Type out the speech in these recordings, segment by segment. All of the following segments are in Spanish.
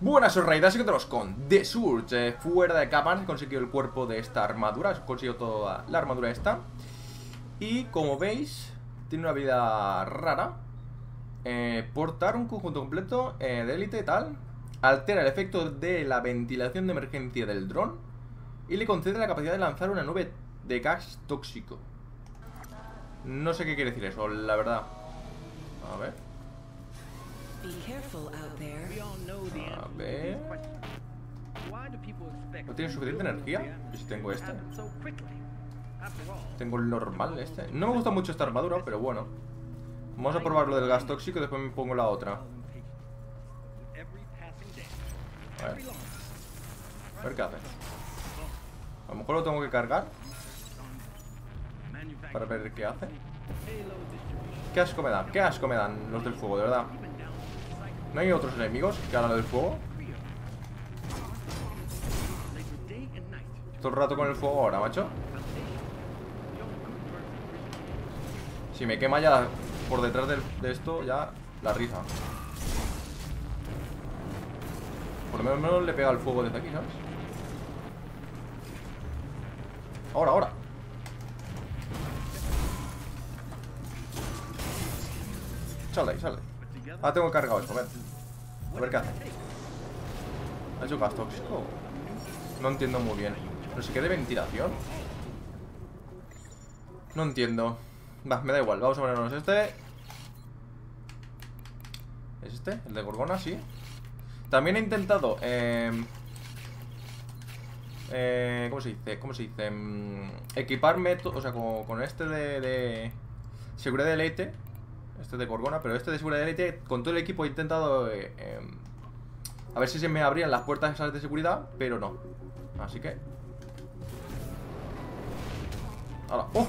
Buenas, soy Raiders y tenemos con The Surge. Fuera de cámara he conseguido el cuerpo de esta armadura. He conseguido toda la armadura esta. Y como veis Tiene una vida rara. Eh, Portar un conjunto completo eh, de élite y tal. Altera el efecto de la ventilación de emergencia del dron. Y le concede la capacidad de lanzar una nube de gas tóxico. No sé qué quiere decir eso, la verdad. A ver a ver. ¿No tiene suficiente energía? ¿Y si tengo este? Tengo el normal este. No me gusta mucho esta armadura, pero bueno. Vamos a probar lo del gas tóxico y después me pongo la otra. A ver. A ver qué hace. A lo mejor lo tengo que cargar. Para ver qué hace. Qué asco me dan, qué asco me dan los del fuego, de verdad. ¿No hay otros enemigos que hagan del fuego? Todo el rato con el fuego ahora, macho Si me quema ya por detrás de, esto, ya la risa Por lo menos le pega el fuego desde aquí, ¿sabes? Ahora, ahora Sale sale Ah, tengo cargado esto, a ver. A ver qué hace. ¿Ha hecho gas tóxico? No entiendo muy bien. No sé qué de ventilación. No entiendo. Va, me da igual. Vamos a ponernos este. ¿Es este? ¿El de Gorgona? Sí. También he intentado... Eh, eh, ¿Cómo se dice? ¿Cómo se dice? Mm, equiparme, o sea, con, con este de, de seguridad de leite este de Gorgona, pero este de seguridad de élite, con todo el equipo he intentado eh, em, a ver si se me abrían las puertas esas de seguridad, pero no. Así que... ¡Hala! ¡Oh!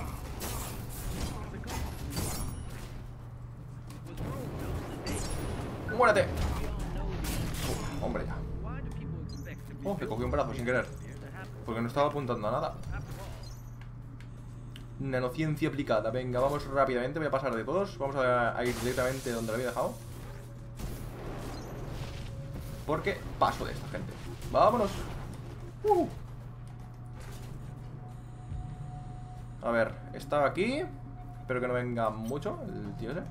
¡Muérete! Hombre, ya. Oh, le cogí un brazo sin querer. Porque no estaba apuntando a nada. Nanociencia aplicada. Venga, vamos rápidamente. Voy a pasar de todos. Vamos a, ir directamente donde lo había dejado. Porque paso de esta gente. Vámonos. Uh. A ver, estaba aquí. Espero que no venga mucho el tío ese.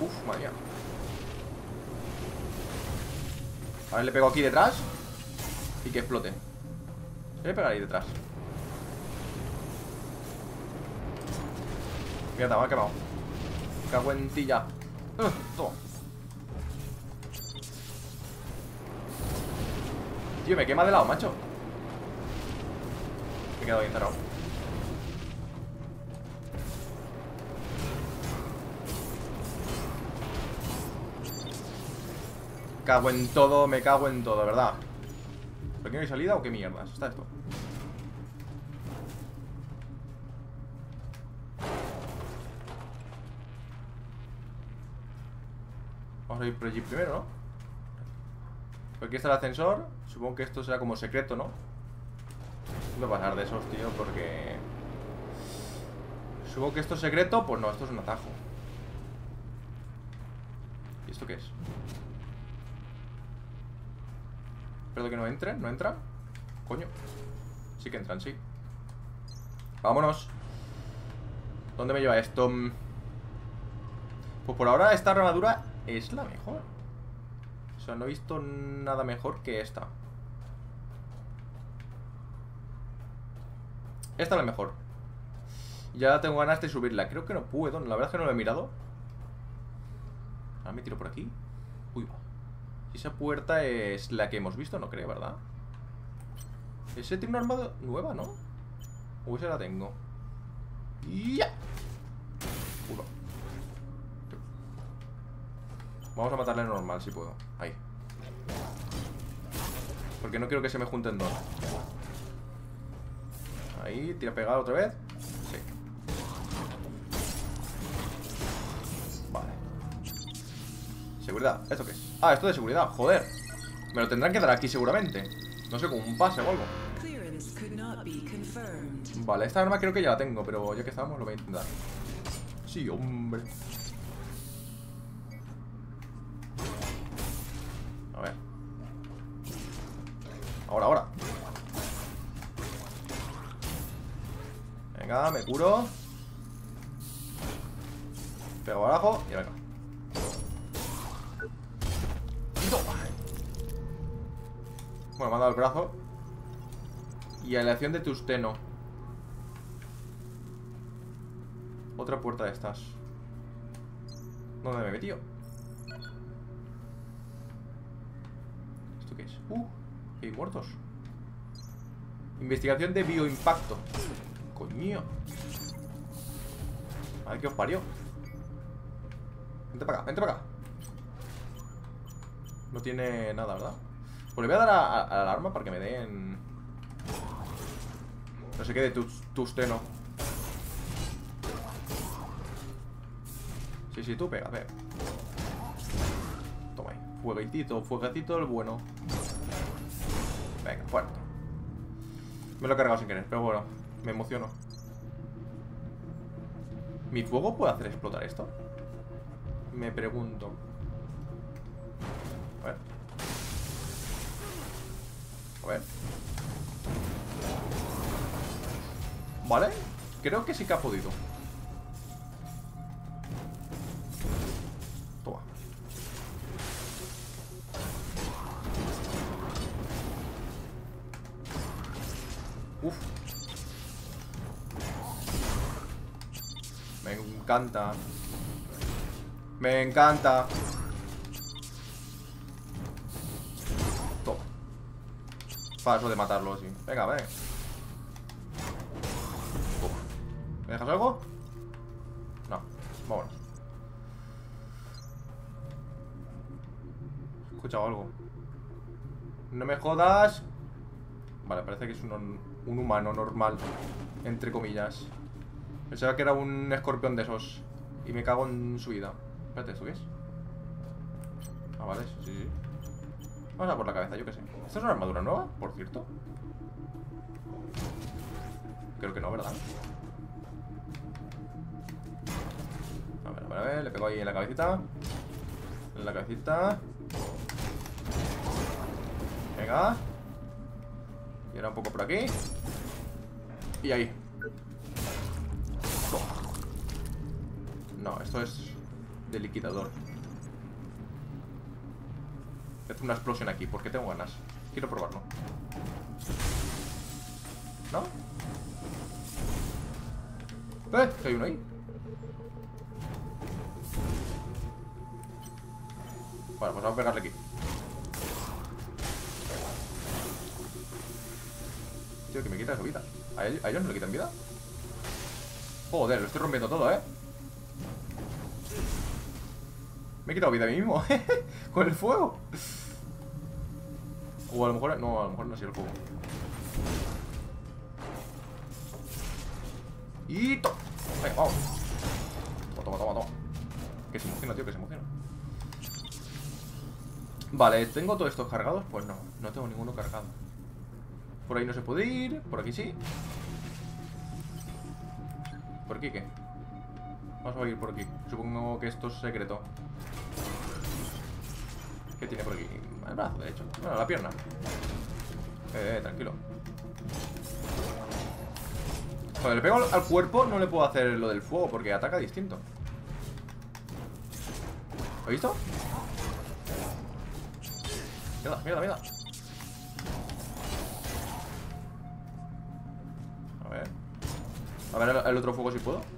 Uf, madre A ver, le pego aquí detrás. Y que explote. Voy a pegar ahí detrás. Mierda, me ha quemado. Cago en tilla. Uh, toma. Tío, me quema de lado, macho. Me he quedado ahí encerrado. Cago en todo, me cago en todo, ¿verdad? ¿Por qué no hay salida o qué mierdas? Está esto. Vamos a ir por allí primero, ¿no? Aquí está el ascensor Supongo que esto será como secreto, ¿no? No pasar de esos, tío, porque... Supongo que esto es secreto Pues no, esto es un atajo ¿Y esto qué es? Espero que no entre, ¿no entra? Coño Sí que entran, sí Vámonos ¿Dónde me lleva esto? Pues por ahora esta armadura es la mejor. O sea, no he visto nada mejor que esta. Esta es la mejor. Ya tengo ganas de subirla. Creo que no puedo. La verdad es que no lo he mirado. Ahora me tiro por aquí. Uy, esa puerta es la que hemos visto, no creo, ¿verdad? Ese tiene una armada nueva, ¿no? O esa la tengo. ¡Ya! Uno. Vamos a matarle normal si puedo. Ahí. Porque no quiero que se me junten dos. Ahí, tira pegado otra vez. Sí. Vale. Seguridad. ¿Esto qué es? Ah, esto de seguridad. Joder. Me lo tendrán que dar aquí seguramente. No sé, con un pase o algo. Vale, esta arma creo que ya la tengo, pero ya que estamos lo voy a intentar. Sí, hombre. Curo. Pego abajo y venga. Bueno, me ha dado el brazo. Y aleación de tusteno. Otra puerta de estas. ¿Dónde me he metido? ¿Esto qué es? Uh, hay muertos. Investigación de bioimpacto. Coño. Ver qué os parió. Vente para acá, vente para acá. No tiene nada, ¿verdad? Pues le voy a dar a, a, la arma para que me den... No sé qué de tus, tusteno. Sí, sí, tú pega, pega. Toma ahí. Fueguitito, fueguecito el bueno. Venga, fuerte. Me lo he cargado sin querer, pero bueno, me emociono. ¿Mi fuego puede hacer explotar esto? Me pregunto. A ver. A ver. Vale. Creo que sí que ha podido. Toma. Uf. Encanta. Me encanta. Toma. Paso de matarlo, sí. Venga, ven. ¿Me dejas algo? No. Vámonos. He escuchado algo. No me jodas. Vale, parece que es un humano normal. Entre comillas. Pensaba que era un escorpión de esos. Y me cago en su vida. Espérate, ¿esto? Ah, vale, sí, sí. Vamos a por la cabeza, yo qué sé. ¿Esta es una armadura nueva, por cierto? Creo que no, ¿verdad? A ver, a ver, a ver. Le pego ahí en la cabecita. En la cabecita. Venga. Y ahora un poco por aquí. Y ahí. No, esto es de liquidador. Hace una explosión aquí, porque tengo ganas. Quiero probarlo. ¿No? ¡Eh! Hay uno ahí. Vale, pues vamos a pegarle aquí. Tío, que me quita su vida. ¿A ellos, ¿A ellos no le quitan vida? Joder, lo estoy rompiendo todo, ¿eh? Me he quitado vida a mí mismo Con el fuego. O a lo mejor... No, a lo mejor no ha sido el fuego Y... To Venga, vamos. Toma, toma, toma, Que se emociona, tío, que se emociona. Vale, ¿tengo todos estos cargados? Pues no, no tengo ninguno cargado. Por ahí no se puede ir Por aquí sí. ¿Por aquí qué? Vamos a ir por aquí. Supongo que esto es secreto. ¿Qué tiene por aquí? El brazo, de hecho. Bueno, la pierna. Eh, eh tranquilo. Cuando le pego al cuerpo no le puedo hacer lo del fuego Porque ataca distinto. ¿Lo visto? Mierda, mierda, mierda. A ver. A ver el otro fuego si puedo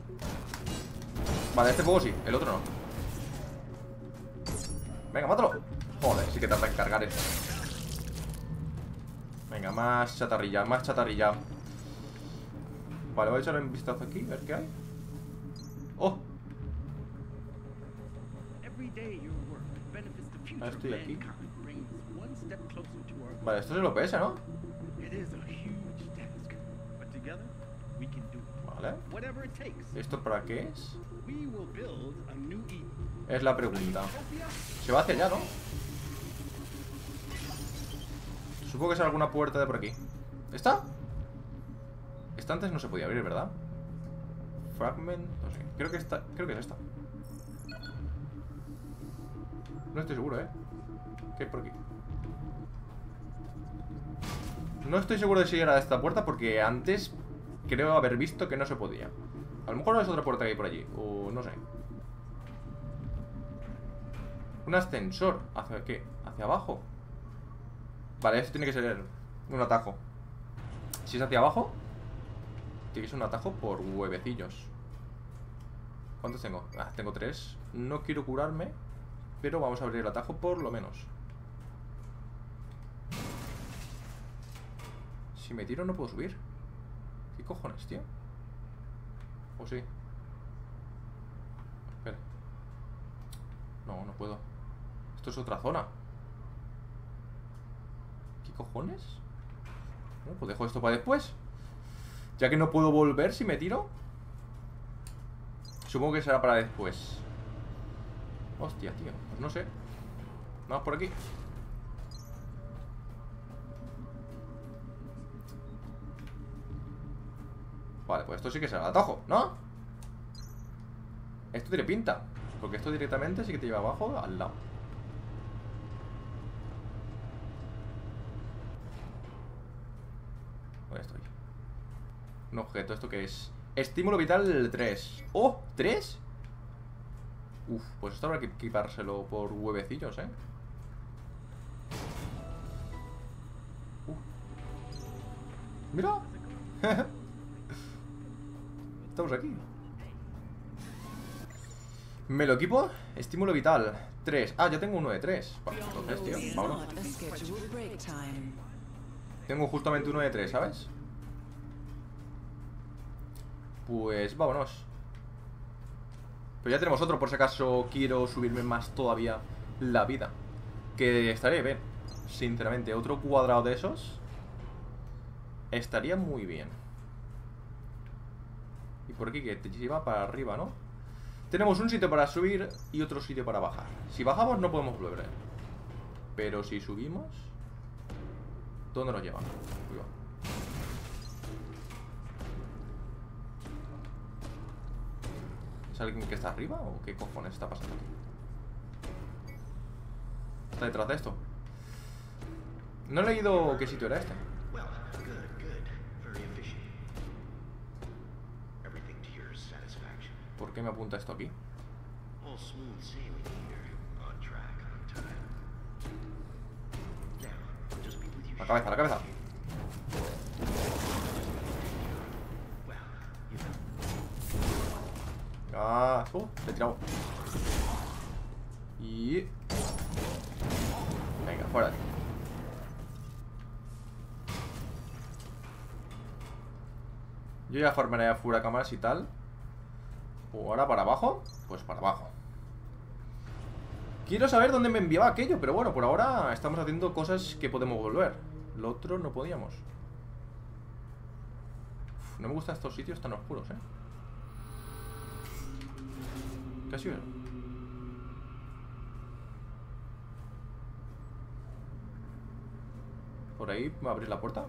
Vale, este fuego sí, el otro no. Venga, mátalo. Joder, sí que tarda en cargar esto. Venga, más chatarrilla, más chatarrilla. Vale, voy a echar un vistazo aquí, a ver qué hay. ¡Oh! Ah, estoy aquí. Vale, esto es el OPS, ¿no? Vale ¿Esto para qué es? Es la pregunta Se va hacia allá, ¿no? Supongo que es alguna puerta de por aquí ¿Esta? Esta antes no se podía abrir, ¿verdad? Fragment, no sé Creo que esta, creo que es esta No estoy seguro, ¿eh? ¿Qué hay por aquí? No estoy seguro de si era esta puerta porque antes creo haber visto que no se podía. A lo mejor es otra puerta que hay por allí. O no sé. Un ascensor. ¿Hacia qué? ¿Hacia abajo? Vale, esto tiene que ser un atajo. Si es hacia abajo, tiene que ser un atajo por huevecillos. ¿Cuántos tengo? Ah, tengo tres. No quiero curarme, pero vamos a abrir el atajo por lo menos. Si me tiro no puedo subir. ¿Qué cojones, tío? ¿O sí? Espera. No, no puedo. Esto es otra zona. ¿Qué cojones? Bueno, pues dejo esto para después. Ya que no puedo volver si me tiro. Supongo que será para después. Hostia, tío. Pues no sé. Vamos por aquí. Vale, pues esto sí que será el atajo, ¿no? Esto tiene pinta Porque esto directamente sí que te lleva abajo al lado ¿Dónde estoy? Un objeto, ¿esto qué es? Estímulo vital 3 ¡Oh! ¿3? Uf, pues esto habrá que equipárselo por huevecillos, ¿eh? Uh. ¡Mira! Estamos aquí. ¿Me lo equipo? Estímulo vital 3 Ah, ya tengo uno de 3 Vale, entonces, tío, vámonos. Tengo justamente uno de 3, ¿sabes? Pues vámonos. Pero ya tenemos otro Por si acaso quiero subirme más todavía La vida. Que estaría bien Sinceramente, otro cuadrado de esos Estaría muy bien por aquí que te lleva para arriba, ¿no? Tenemos un sitio para subir y otro sitio para bajar Si bajamos no podemos volver Pero si subimos ¿Dónde nos lleva? ¿Es alguien que está arriba o qué cojones está pasando aquí? Está detrás de esto No he leído qué sitio era este ¿Por qué me apunta esto aquí? La cabeza, la cabeza. Ah, uh, le he tirado. Y... Venga, fuera. Yo ya formaré a fuera cámaras y tal. ¿O ahora para abajo? Pues para abajo Quiero saber dónde me enviaba aquello Pero bueno, por ahora estamos haciendo cosas que podemos volver Lo otro no podíamos No me gustan estos sitios tan oscuros, eh ¿Qué ha? ¿Por ahí va a abrir la puerta?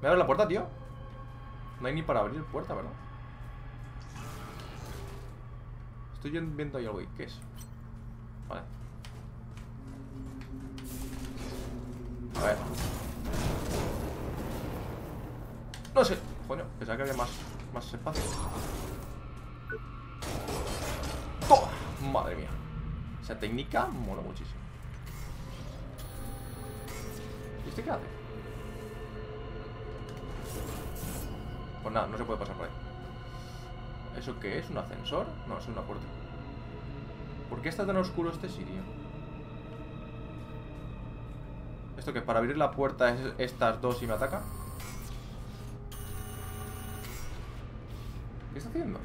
¿Me abre la puerta, tío? No hay ni para abrir puerta, ¿verdad? Estoy viendo ahí algo. ¿Qué es? Vale. A ver. No sé. Coño, pensaba que había más, más espacio. ¡Toma! Madre mía. Esa técnica mola muchísimo. ¿Y este qué hace? Pues nada, no se puede pasar por ahí. ¿Eso qué es? ¿Un ascensor? No, es una puerta. ¿Por qué está tan oscuro este sitio? ¿Esto que para abrir la puerta es estas dos y me ataca? ¿Qué está haciendo?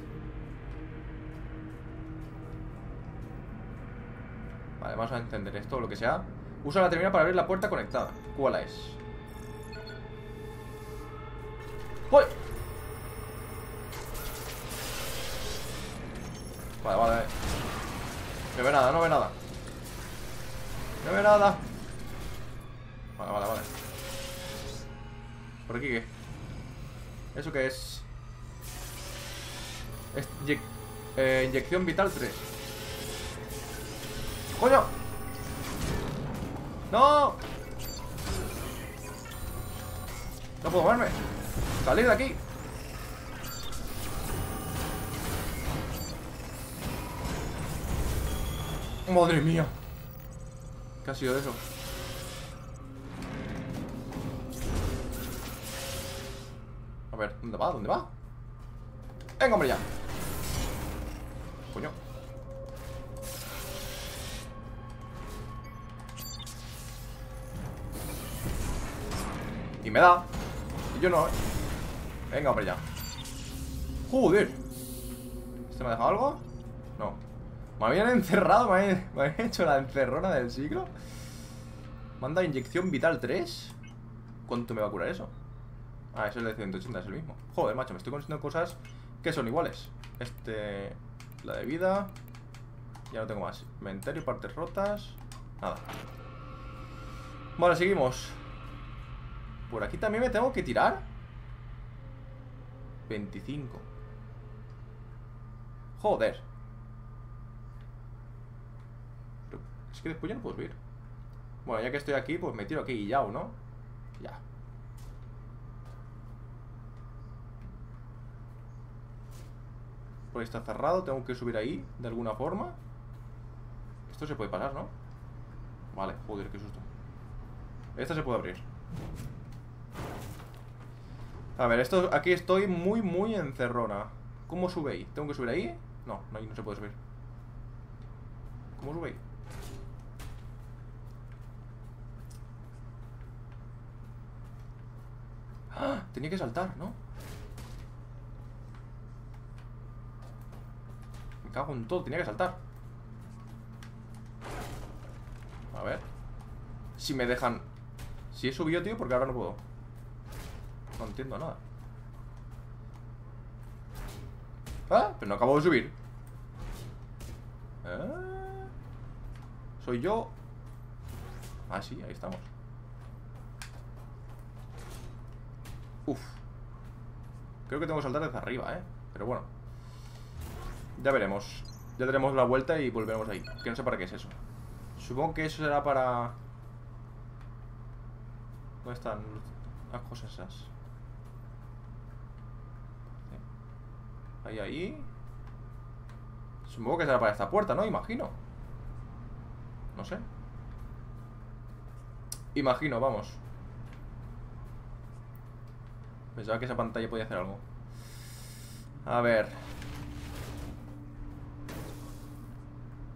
Vale, vamos a entender esto o lo que sea. Usa la terminal para abrir la puerta conectada. ¿Cuál es? Inyección vital 3. ¡Coño! ¡No! No puedo moverme. ¡Salir de aquí! Madre mía ¿Qué ha sido eso? A ver, ¿dónde va? ¿Dónde va? ¡Venga, hombre, ya! Me da. Y yo no. Venga, hombre, ya. Joder. ¿Este me ha dejado algo? No. Me habían encerrado Me habían, hecho la encerrona del siglo Manda inyección vital 3 ¿Cuánto me va a curar eso? Ah, eso es el de 180, es el mismo. Joder, macho, me estoy consiguiendo cosas que son iguales. Este... La de vida. Ya no tengo más. Inventario, partes rotas. Nada. Vale, seguimos Por aquí también me tengo que tirar. 25 Joder. Es que después ya no puedo subir. Bueno, ya que estoy aquí, pues me tiro aquí y ya, ¿no? Ya. Por ahí está cerrado, tengo que subir ahí De alguna forma. Esto se puede pasar, ¿no? Vale, joder, qué susto. Esta se puede abrir A ver, esto aquí estoy muy, muy encerrona ¿Cómo sube ahí? ¿Tengo que subir ahí? No, no, no se puede subir ¿Cómo sube ahí? ¡Ah! Tenía que saltar, ¿no? Me cago en todo, tenía que saltar A ver Si me dejan Si he subido, tío, porque ahora no puedo No entiendo nada Ah, pero no acabo de subir ¿Eh? ¿Soy yo? Ah, sí, ahí estamos Uf Creo que tengo que saltar desde arriba, ¿eh? Pero bueno Ya veremos Ya tenemos la vuelta y volveremos ahí Que no sé para qué es eso Supongo que eso será para... ¿Dónde están las cosas esas? Ahí, ahí. Supongo que será para esta puerta, ¿no? Imagino. No sé. Imagino, vamos. Pensaba que esa pantalla podía hacer algo. A ver.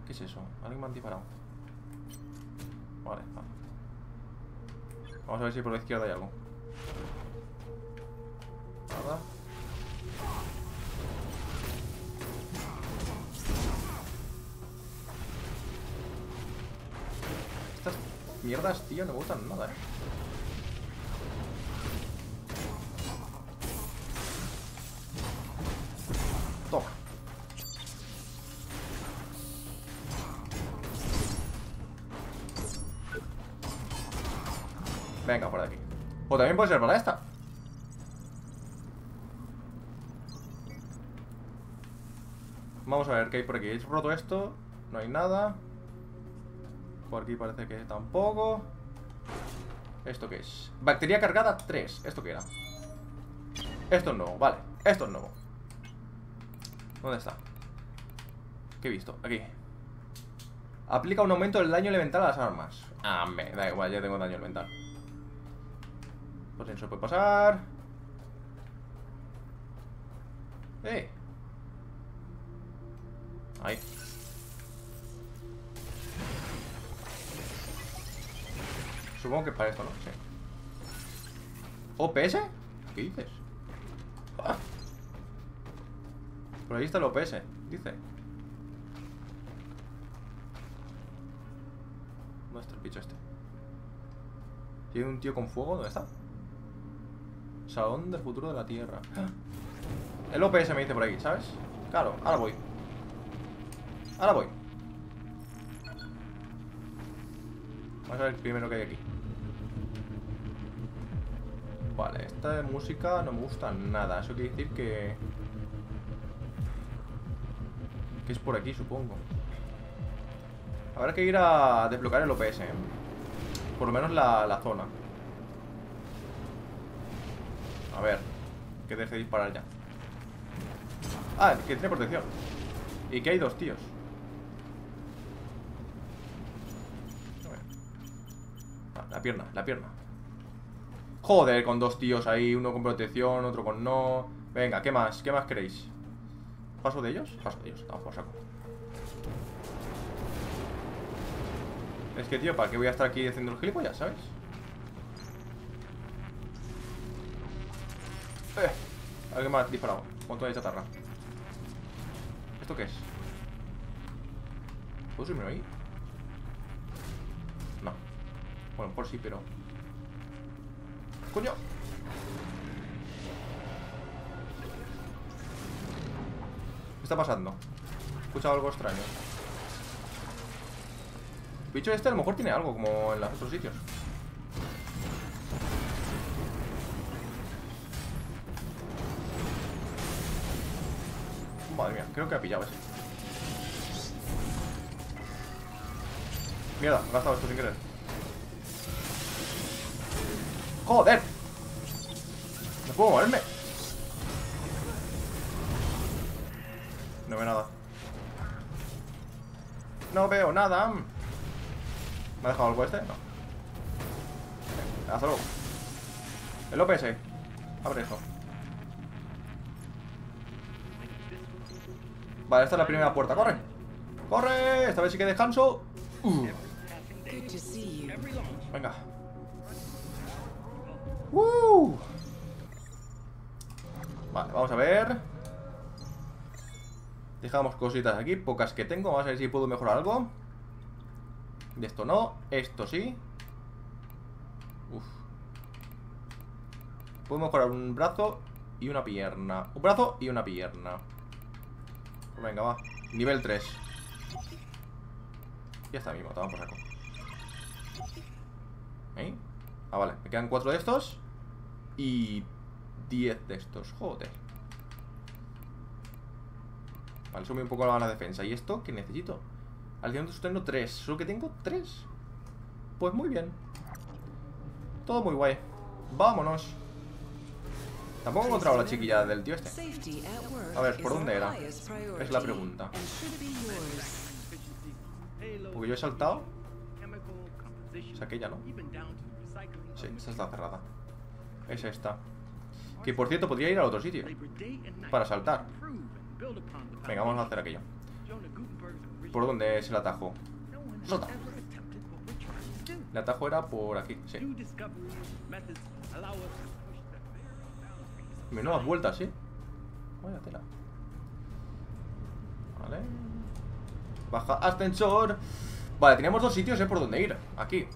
¿Qué es eso? Alguien me ha disparado. Vale, vale. Vamos a ver si por la izquierda hay algo. Nada mierdas, tío, no me gustan nada, eh. Toma. Venga, por aquí. O también puede ser para esta. Vamos a ver qué hay por aquí. ¿He roto esto? No hay nada Por aquí parece que tampoco ¿Esto qué es? Bacteria cargada 3 ¿Esto qué era? Esto es nuevo, vale Esto es nuevo ¿Dónde está? ¿Qué he visto? Aquí Aplica un aumento del daño elemental a las armas Ah, me da igual, ya tengo daño elemental Pues eso puede pasar ¡Eh! Ahí Supongo que para esto, ¿no? Sí ¿OPS? ¿Qué dices? Ah. Por ahí está el OPS, dice ¿Dónde está el bicho este? ¿Tiene un tío con fuego? ¿Dónde está? Salón del futuro de la Tierra El OPS me dice por aquí, ¿sabes? Claro, ahora voy Ahora voy Vamos a ver primero qué hay aquí de música no me gusta nada Eso quiere decir que... Que es por aquí, supongo Habrá que ir a desbloquear el OPS. Por lo menos la, la zona A ver Que deje de disparar ya. Ah, que tiene protección. Y que hay dos tíos. Ah, la pierna, la pierna. Joder, con dos tíos ahí, uno con protección, otro con no. Venga, ¿qué más? ¿Qué más queréis? ¿Paso de ellos? Paso de ellos, vamos por saco. Es que, tío, ¿para qué voy a estar aquí haciendo el gilipollas, sabes? Eh, alguien me ha disparado. Montón de chatarra. ¿Esto qué es? ¿Puedo subirme ahí? No. Bueno, por sí, pero... ¡Coño! ¿Qué está pasando? He escuchado algo extraño. Bicho este a lo mejor tiene algo, como en los otros sitios. Madre mía, creo que ha pillado ese. Mierda, he gastado esto sin querer. ¡Joder! No puedo moverme. No veo nada. No veo nada. ¿Me ha dejado algo este? No. Hasta luego. El OPS. Abre eso. Vale, esta es la primera puerta. ¡Corre! ¡Corre! Esta vez sí que descanso. Uh. Dejamos cositas aquí, pocas que tengo. Vamos a ver si puedo mejorar algo. De esto no, esto sí. Uf. Puedo mejorar un brazo y una pierna. Un brazo y una pierna. Venga, va. Nivel 3. Ya está mismo, vamos por saco. ¿Eh? Ah, vale. Me quedan 4 de estos. Y 10 de estos. Joder. Vale, sube un poco la defensa. ¿Y esto qué necesito? Al de sosteno 3. Solo que tengo 3. Pues muy bien. Todo muy guay. Vámonos. Tampoco he encontrado la chiquilla del tío este. A ver, ¿por dónde era? Es la pregunta. Porque yo he saltado. Es aquella, ¿no? Sí, esta está cerrada. Es esta. Que por cierto, podría ir al otro sitio. Para saltar. Venga, vamos a hacer aquello. ¿Por dónde es el atajo? Sota. El atajo era por aquí, sí. Menudas vueltas, ¿sí? Vaya tela. Vale. Baja ascensor. Vale, teníamos dos sitios, ¿eh? Por donde ir. Aquí.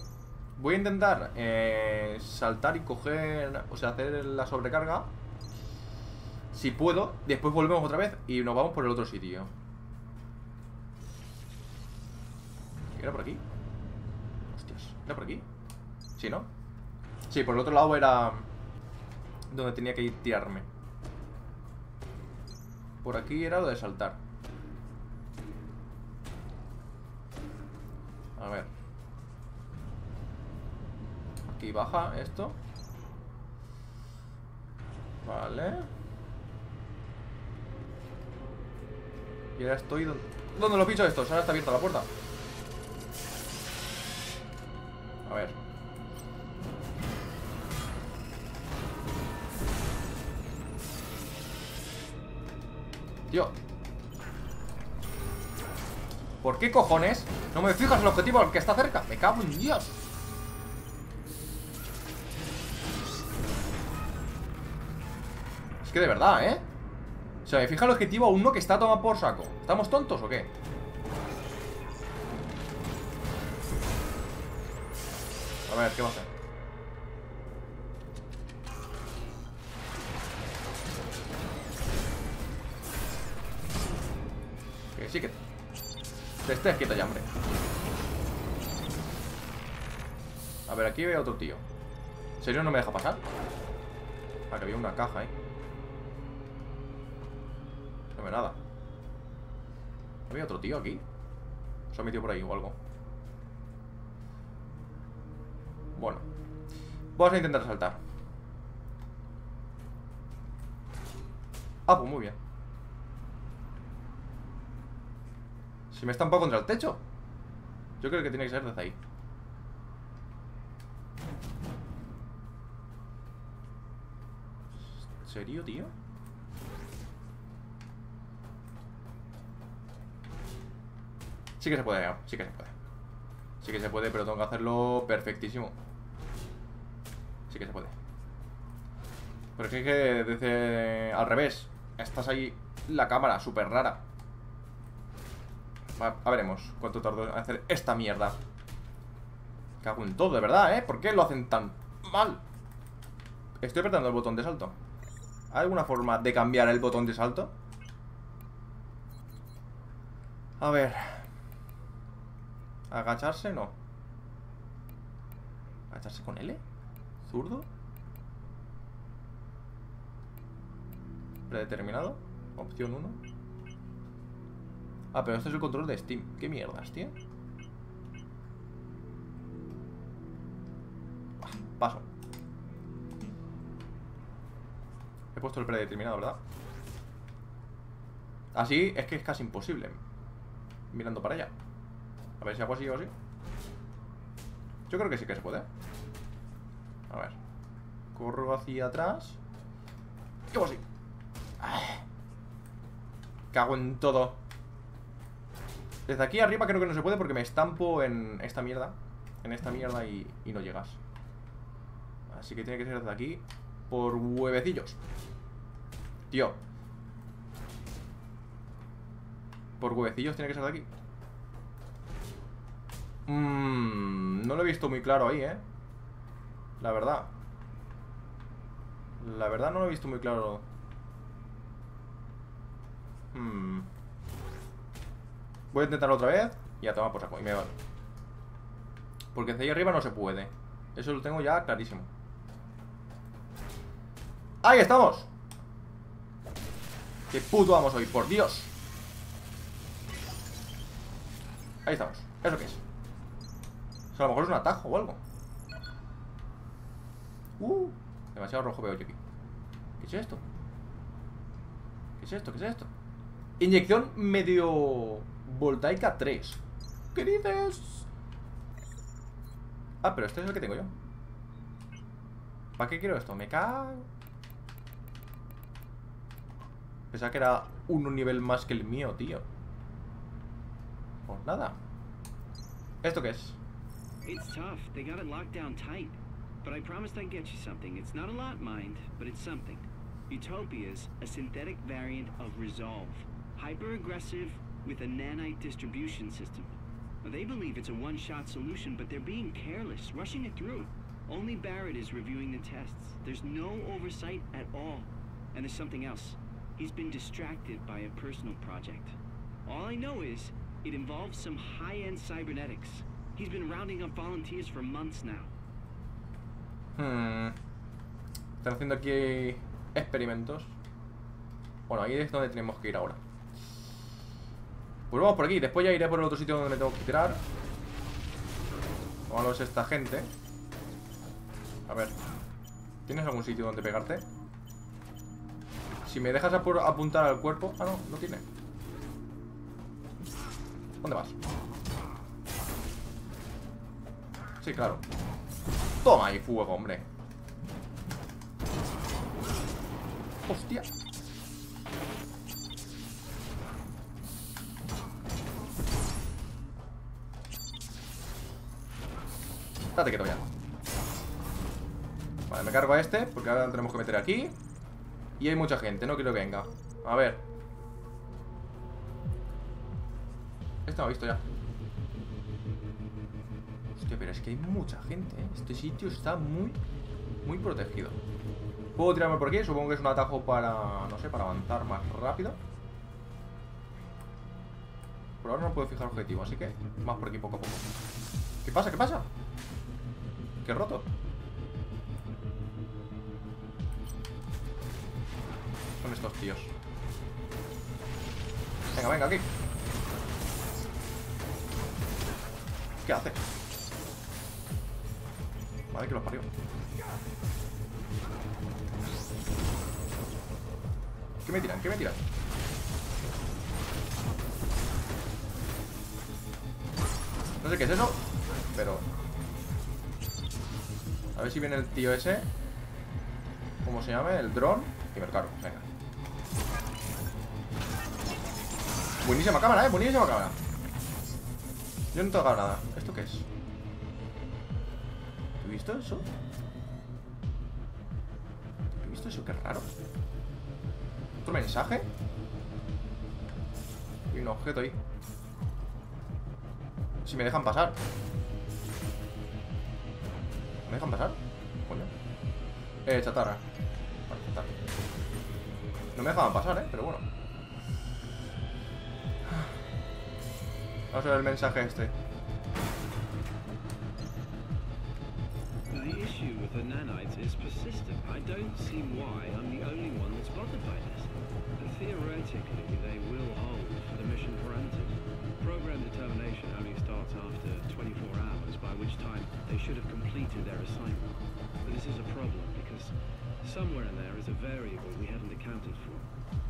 Voy a intentar eh, saltar y coger... O sea, hacer la sobrecarga. Si puedo. Después volvemos otra vez y nos vamos por el otro sitio. ¿Era por aquí? Hostias, ¿era por aquí? Sí, ¿no? Sí, por el otro lado era donde tenía que ir tirarme. Por aquí era lo de saltar. A ver. Aquí baja esto. Vale. Y ahora estoy... Donde... ¿Dónde los bichos estos? Ahora está abierta la puerta. A ver. Tío. ¿Por qué cojones? No me fijas el objetivo al que está cerca. Me cago en Dios. Es que de verdad, ¿eh? O sea, me fija el objetivo a uno que está tomado por saco. ¿Estamos tontos o qué? A ver, ¿qué va a hacer? Que sí que... Te estés quieto ya, hombre. A ver, aquí veo otro tío. ¿En serio no me deja pasar? Ah, que había una caja ahí. No ve nada. ¿Había otro tío aquí? Se ha metido por ahí o algo. Bueno. Vamos a intentar saltar. Ah, pues muy bien. Si me estampa contra el techo. Yo creo que tiene que ser desde ahí. ¿En serio, tío? Sí que se puede, sí que se puede. Sí que se puede, pero tengo que hacerlo perfectísimo. Sí que se puede. Porque es que desde al revés. Estás ahí la cámara, súper rara. A veremos cuánto tardo en hacer esta mierda. Cago en todo, de verdad, ¿eh? ¿Por qué lo hacen tan mal? Estoy apretando el botón de salto. ¿Hay alguna forma de cambiar el botón de salto? A ver. Agacharse, no. ¿Agacharse con L? ¿Zurdo? Predeterminado. Opción 1. Ah, pero este es el control de Steam. ¿Qué mierdas, tío? Paso. He puesto el predeterminado, ¿verdad? Así es que es casi imposible. Mirando para allá. A ver si hago así o así. Yo creo que sí que se puede. A ver. Corro hacia atrás. Y hago así. Cago en todo. Desde aquí arriba creo que no se puede porque me estampo en esta mierda. En esta mierda y, y no llegas. Así que tiene que ser desde aquí. Por huevecillos. Tío. Por huevecillos tiene que ser de aquí. Mmm. No lo he visto muy claro ahí, ¿eh? La verdad. La verdad no lo he visto muy claro. Hmm. Voy a intentarlo otra vez y a tomar por saco. Y me vale. Porque desde ahí arriba no se puede. Eso lo tengo ya clarísimo. ¡Ahí estamos! ¡Qué puto vamos hoy! ¡Por Dios! Ahí estamos. ¿Eso qué es? Sea, a lo mejor es un atajo o algo. Uh, demasiado rojo veo yo aquí. ¿Qué es esto? ¿Qué es esto? ¿Qué es esto? Inyección medio voltaica 3. ¿Qué dices? Ah, pero este es el que tengo yo. ¿Para qué quiero esto? Me cago. Pensaba que era un nivel más que el mío, tío. Pues nada. ¿Esto qué es? It's tough. They got it locked down tight. But I promised I'd get you something. It's not a lot, mind, but it's something. Utopia's a synthetic variant of Resolve. Hyper-aggressive with a nanite distribution system. They believe it's a one-shot solution, but they're being careless, rushing it through. Only Barrett is reviewing the tests. There's no oversight at all. And there's something else. He's been distracted by a personal project. All I know is, it involves some high-end cybernetics. He's been rounding up volunteers for months now. Hmm. Están haciendo aquí experimentos. Bueno, ahí es donde tenemos que ir ahora. Pues vamos por aquí. Después ya iré por el otro sitio donde me tengo que tirar. Vamos a esta gente. A ver. ¿Tienes algún sitio donde pegarte? Si me dejas apuntar al cuerpo... Ah, no, no tiene. ¿Dónde vas? Sí, claro. Toma ahí fuego, hombre. Hostia. Date quieto ya. Vale, me cargo a este Porque ahora lo tenemos que meter aquí Y hay mucha gente, no quiero que venga A ver Este me ha visto ya pero es que hay mucha gente, ¿eh? Este sitio está muy, muy protegido. ¿Puedo tirarme por aquí? Supongo que es un atajo para, no sé, para avanzar más rápido. Por ahora no puedo fijar objetivo, así que más por aquí poco a poco. ¿Qué pasa? ¿Qué pasa? ¿Qué roto? Son estos tíos. Venga, venga, aquí. ¿Qué hace? Vale, que los parió. ¿Qué me tiran? ¿Qué me tiran? No sé qué es eso Pero A ver si viene el tío ese ¿Cómo se llama? El dron Y me lo cargo, venga Buenísima cámara, eh, buenísima cámara Yo no he tocado nada ¿Esto qué es? ¿Has visto eso? ¿Has visto eso? Qué raro ¿Otro mensaje? Y un objeto ahí Si me dejan pasar ¿Me dejan pasar? Coño Eh, chatarra Vale, chatarra No me dejaban pasar, eh, pero bueno Vamos a ver el mensaje este issue with the nanites is persistent. I don't see why I'm the only one that's bothered by this. Theoretically, they will hold for the mission parameters. Program determination only starts after 24 hours, by which time they should have completed their assignment. But this is a problem because somewhere in there is a variable we haven't accounted for.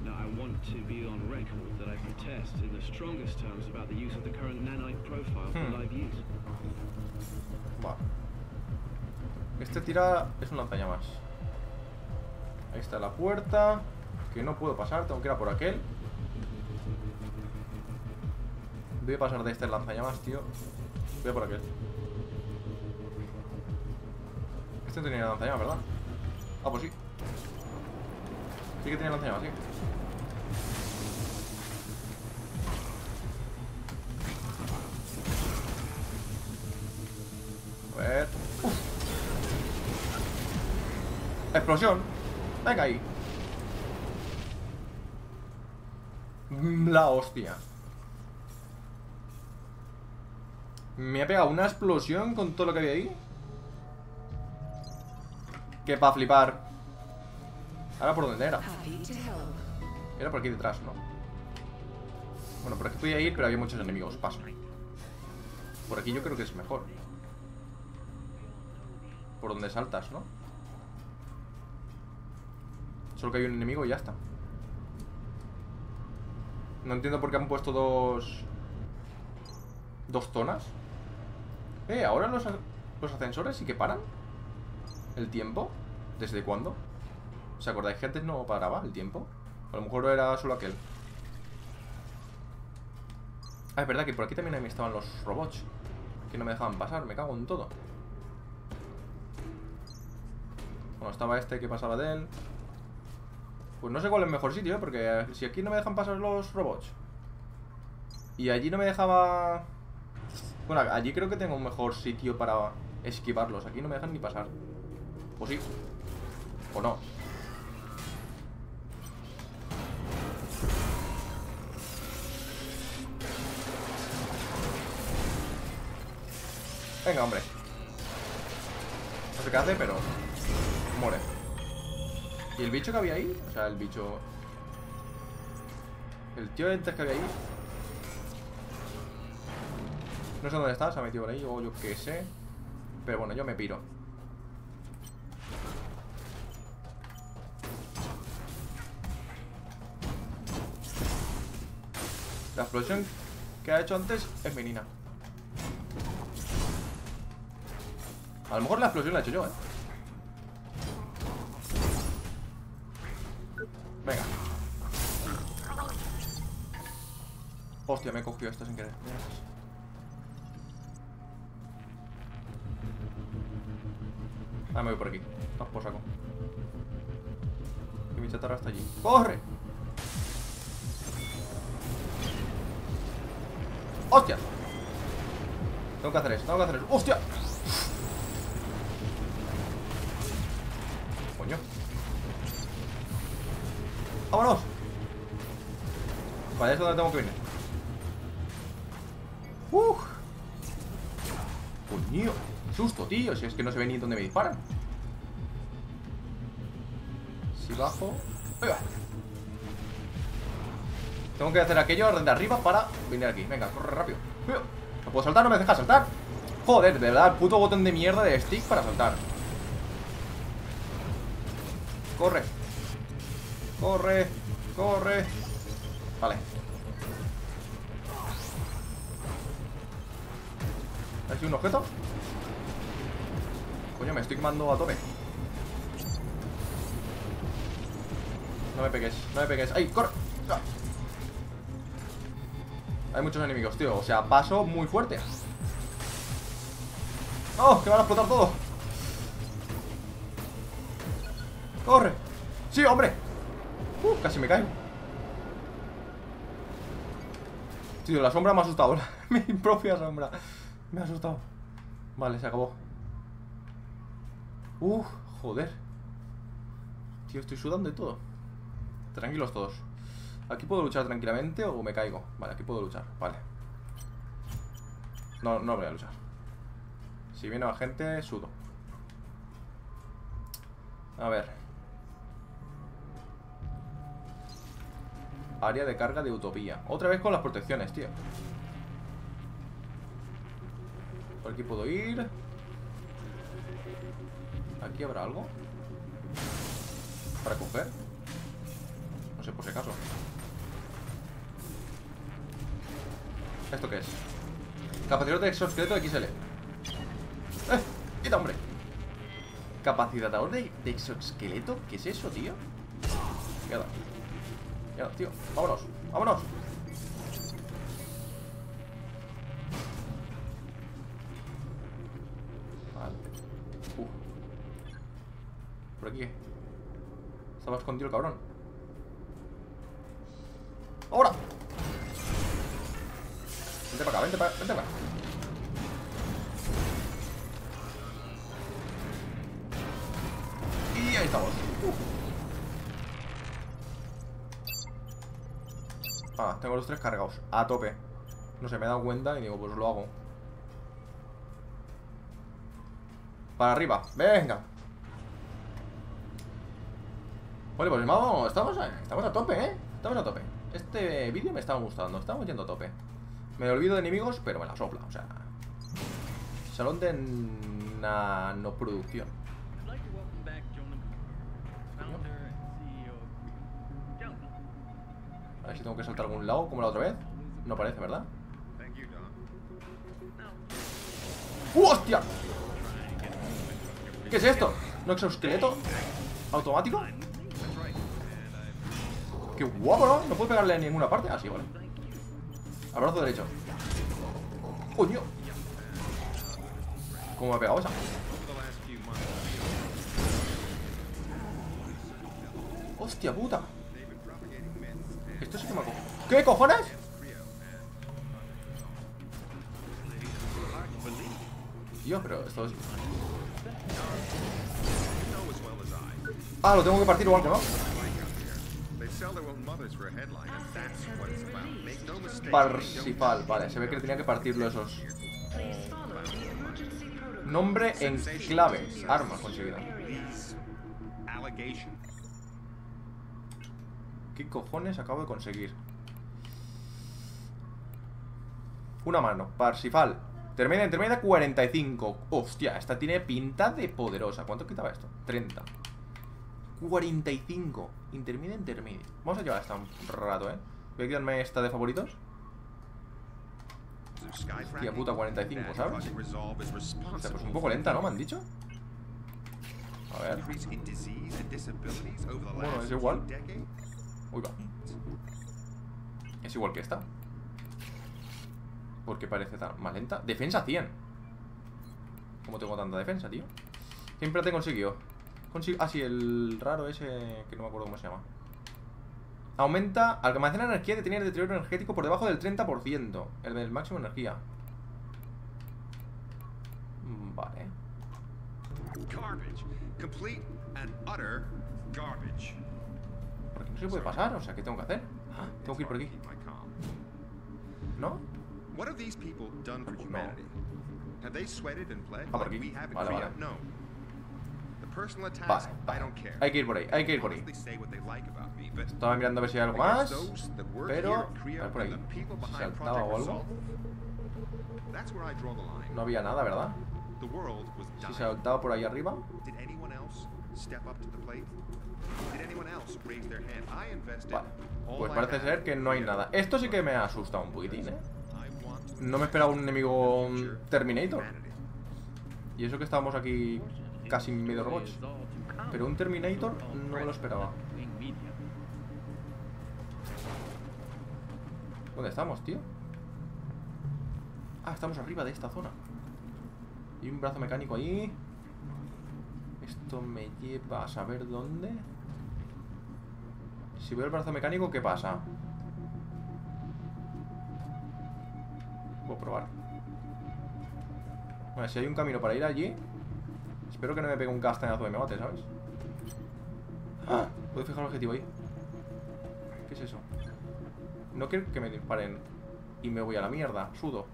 Now, I want to be on record that I protest in the strongest terms about the use of the current nanite profile for Hmm. live use. Vale. Este tira es un lanzallamas. Ahí está la puerta. Que no puedo pasar, tengo que ir a por aquel. Voy a pasar de este lanzallamas, tío. Voy a por aquel. Este no tenía lanzallamas, ¿verdad? Ah, pues sí. Sí que tenía lanzallamas, sí. A ver. Explosión. Venga ahí. La hostia. Me ha pegado una explosión con todo lo que había ahí. Que para flipar. Ahora por dónde era. Era por aquí detrás, ¿no? Bueno, por aquí podía ir, pero había muchos enemigos. Paso. Por aquí yo creo que es mejor. Por donde saltas, ¿no? Solo que hay un enemigo y ya está. No entiendo por qué han puesto dos... Dos zonas. Eh, ahora los, los ascensores sí que paran. ¿El tiempo? ¿Desde cuándo? ¿Os acordáis que antes no paraba el tiempo? A lo mejor era solo aquel. Ah, es verdad que por aquí también estaban los robots. Que no me dejaban pasar, me cago en todo. Bueno, estaba este que pasaba de él. Pues no sé cuál es el mejor sitio, ¿eh? Porque si aquí no me dejan pasar los robots. Y allí no me dejaba... Bueno, allí creo que tengo un mejor sitio para esquivarlos. Aquí no me dejan ni pasar. O sí. O no. Venga, hombre. No sé qué hace, pero... Muere. ¿Y el bicho que había ahí? O sea, el bicho... El tío antes que había ahí... No sé dónde está, se ha metido por ahí, o yo qué sé. Pero bueno, yo me piro. La explosión que ha hecho antes es menina. A lo mejor la explosión la he hecho yo, ¿eh? Cogido esto sin querer. Ah, me voy por aquí. Ah, por saco. Y mi chatarra está allí. ¡Corre! ¡Hostia! Tengo que hacer eso, tengo que hacer eso. ¡Hostia! Coño. ¡Vámonos! Vale, es donde tengo que venir. Tío. Si es que no se ve ni dónde me disparan. Si bajo... Tengo que hacer aquello desde arriba para venir aquí. Venga, corre rápido. No puedo saltar, no me deja saltar. Joder, de verdad, puto botón de mierda de stick para saltar. Corre. Corre. No me pegues. ¡Ay, corre! Hay muchos enemigos, tío. O sea, paso muy fuerte. ¡Oh! Que van a explotar todo. ¡Corre! ¡Sí, hombre! Uh, casi me caigo. Tío, la sombra me ha asustado. Mi propia sombra. Me ha asustado. Vale, se acabó. Uh, joder. Tío, estoy sudando y todo. Tranquilos todos. ¿Aquí puedo luchar tranquilamente o me caigo? Vale, aquí puedo luchar, vale No, no voy a luchar Si viene la gente, sudo A ver Área de carga de utopía Otra vez con las protecciones, tío Por aquí puedo ir ¿Aquí habrá algo? ¿Para coger? Por si acaso ¿Esto qué es? Capacidad de exoesqueleto XL ¡Eh! ¡Quita, hombre! ¿Capacitador de, exoesqueleto? ¿Qué es eso, tío? Mierda Mierda, tío Vámonos Vámonos Vale uh. Por aquí Estaba escondido el cabrón los tres cargados. A tope. No sé, me he dado cuenta y digo, pues lo hago. Para arriba. Venga. Vale, pues vamos, estamos, estamos a tope, ¿eh? Estamos a tope. Este vídeo me está gustando, estamos yendo a tope. Me olvido de enemigos, pero me la sopla, o sea. Salón de nanoproducción. Si tengo que saltar a algún lado, como la otra vez. No parece, ¿verdad? ¡Uh, hostia! ¿Qué es esto? ¿No exoesqueleto? ¿Automático? ¡Qué guapo, ¿no? No puedo pegarle en ninguna parte. Ah, sí, vale. Al brazo derecho. ¡Coño! ¿Cómo me ha pegado esa? ¡Hostia puta! Esto sí que me. ¿Qué cojones? Tío, pero esto es... Ah, lo tengo que partir o algo, ¿no? Parsifal, vale, se ve que tenía que partirlo esos. Nombre en clave, arma conseguida. ¿Qué cojones acabo de conseguir? Una mano, Parsifal. Termina, intermedia 45. Hostia, esta tiene pinta de poderosa. ¿Cuánto quitaba esto? 30. 45. Intermedia, intermedia. Vamos a llevar esta un rato, ¿eh? Voy a quitarme esta de favoritos. Hostia puta, 45, ¿sabes? O sea, pues un poco lenta, ¿no? ¿Me han dicho? A ver. Bueno, es igual. Uy. Es igual que esta. ¿Por qué parece tan más lenta? Defensa 100. ¿Cómo tengo tanta defensa, tío? Siempre te consiguió. Consigo... Ah, sí, el raro ese que no me acuerdo cómo se llama. Aumenta, almacena energía de tener deterioro energético por debajo del 30%. El del máximo energía. Mm, vale. ¿Por qué no se puede pasar? O sea, ¿qué tengo que hacer? Ah, tengo que ir por aquí. ¿No? What have these people done for humanity? Have they sweated and bled Ah, like we have in Korea? No. The personal attacks, I don't care. Hay que ir por ahí, hay que ir por ahí. Estaba mirando a ver si hay algo más. Pero, a por behind saltaba o algo. No había nada, ¿verdad? Si saltaba por ahí arriba. Vale. Pues parece ser que no hay nada. Esto sí que me ha asustado un poquitín, ¿eh? No me esperaba un enemigo Terminator. Y eso que estábamos aquí casi medio robots. Pero un Terminator no me lo esperaba. ¿Dónde estamos, tío? Ah, estamos arriba de esta zona. Y un brazo mecánico ahí. Esto me lleva a saber dónde. Si veo el brazo mecánico, ¿qué pasa? Voy a probar. Bueno, si hay un camino para ir allí Espero que no me pegue un castañazo de me mate, ¿sabes? ¡Ah! Puedo fijar el objetivo ahí ¿Qué es eso? No quiero que me disparen Y me voy a la mierda, sudo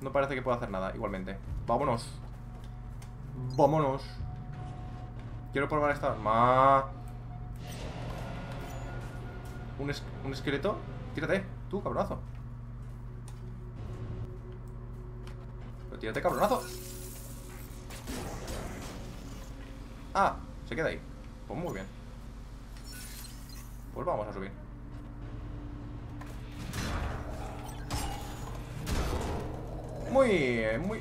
No parece que pueda hacer nada, igualmente Vámonos Vámonos Quiero probar esta arma ¿Un, un esqueleto? Tírate, tú, cabronazo. Pero tírate, cabronazo. Ah, se queda ahí. Pues muy bien. Pues vamos a subir. Muy, muy...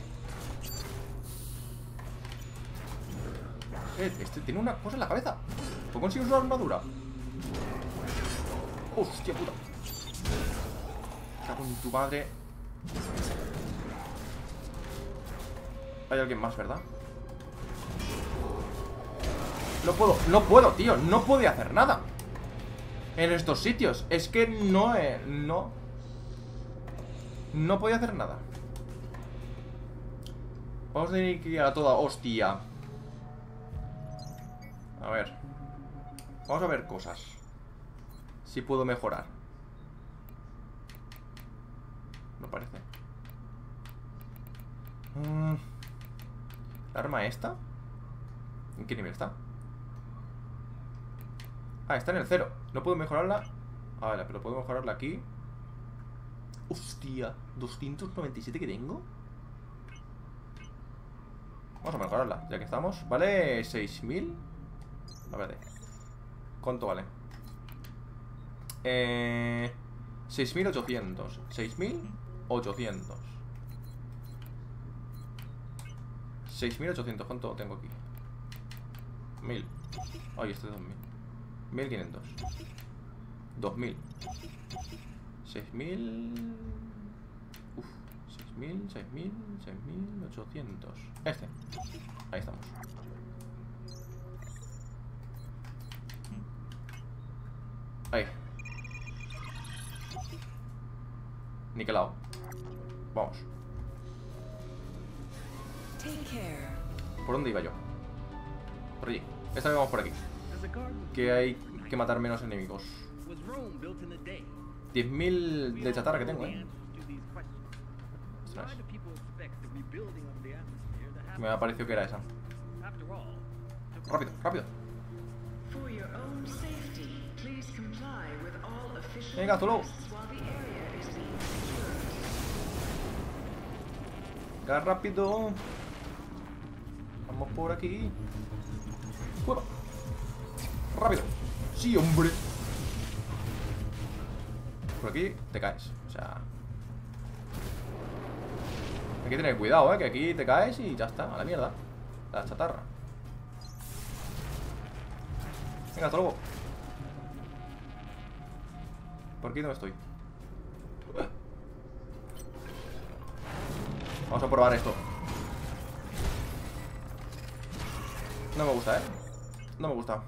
Eh, este tiene una cosa en la cabeza. ¿Cómo consigues una armadura? Hostia puta. Cago en tu madre Hay alguien más, ¿verdad? No puedo, no puedo, tío. No puedo hacer nada. En estos sitios. Es que no, eh, no. No podía hacer nada. Vamos a tener que ir a toda hostia. A ver. Vamos a ver cosas Si puedo mejorar No parece Mm. ¿La arma esta? ¿En qué nivel está? Ah, está en el cero No puedo mejorarla Ah, vale, pero puedo mejorarla aquí Hostia 297 que tengo Vamos a mejorarla, ya que estamos Vale 6000 A ver ¿Cuánto vale? Eh... 6800 6800 6800, ¿cuánto tengo aquí? 1000 Ay, este es 2000 1500 2000 6000 Uf, 6000, 6000, 6800 Este. Ahí estamos Ahí Niquelado Vamos. ¿Por dónde iba yo? Por allí. Esta vez vamos por aquí. Que hay que matar menos enemigos. 10.000 de chatarra que tengo, eh Ostras. Me ha parecido que era esa. Rápido, rápido. Your own rápido. Vamos por aquí. Fuera Rápido. Sí, hombre. Por aquí te caes O sea. Hay que tener cuidado, eh Que aquí te caes y ya está A la mierda. La chatarra. Venga, hasta ¿Por aquí no estoy? Vamos a probar esto. No me gusta, ¿eh? No me gusta.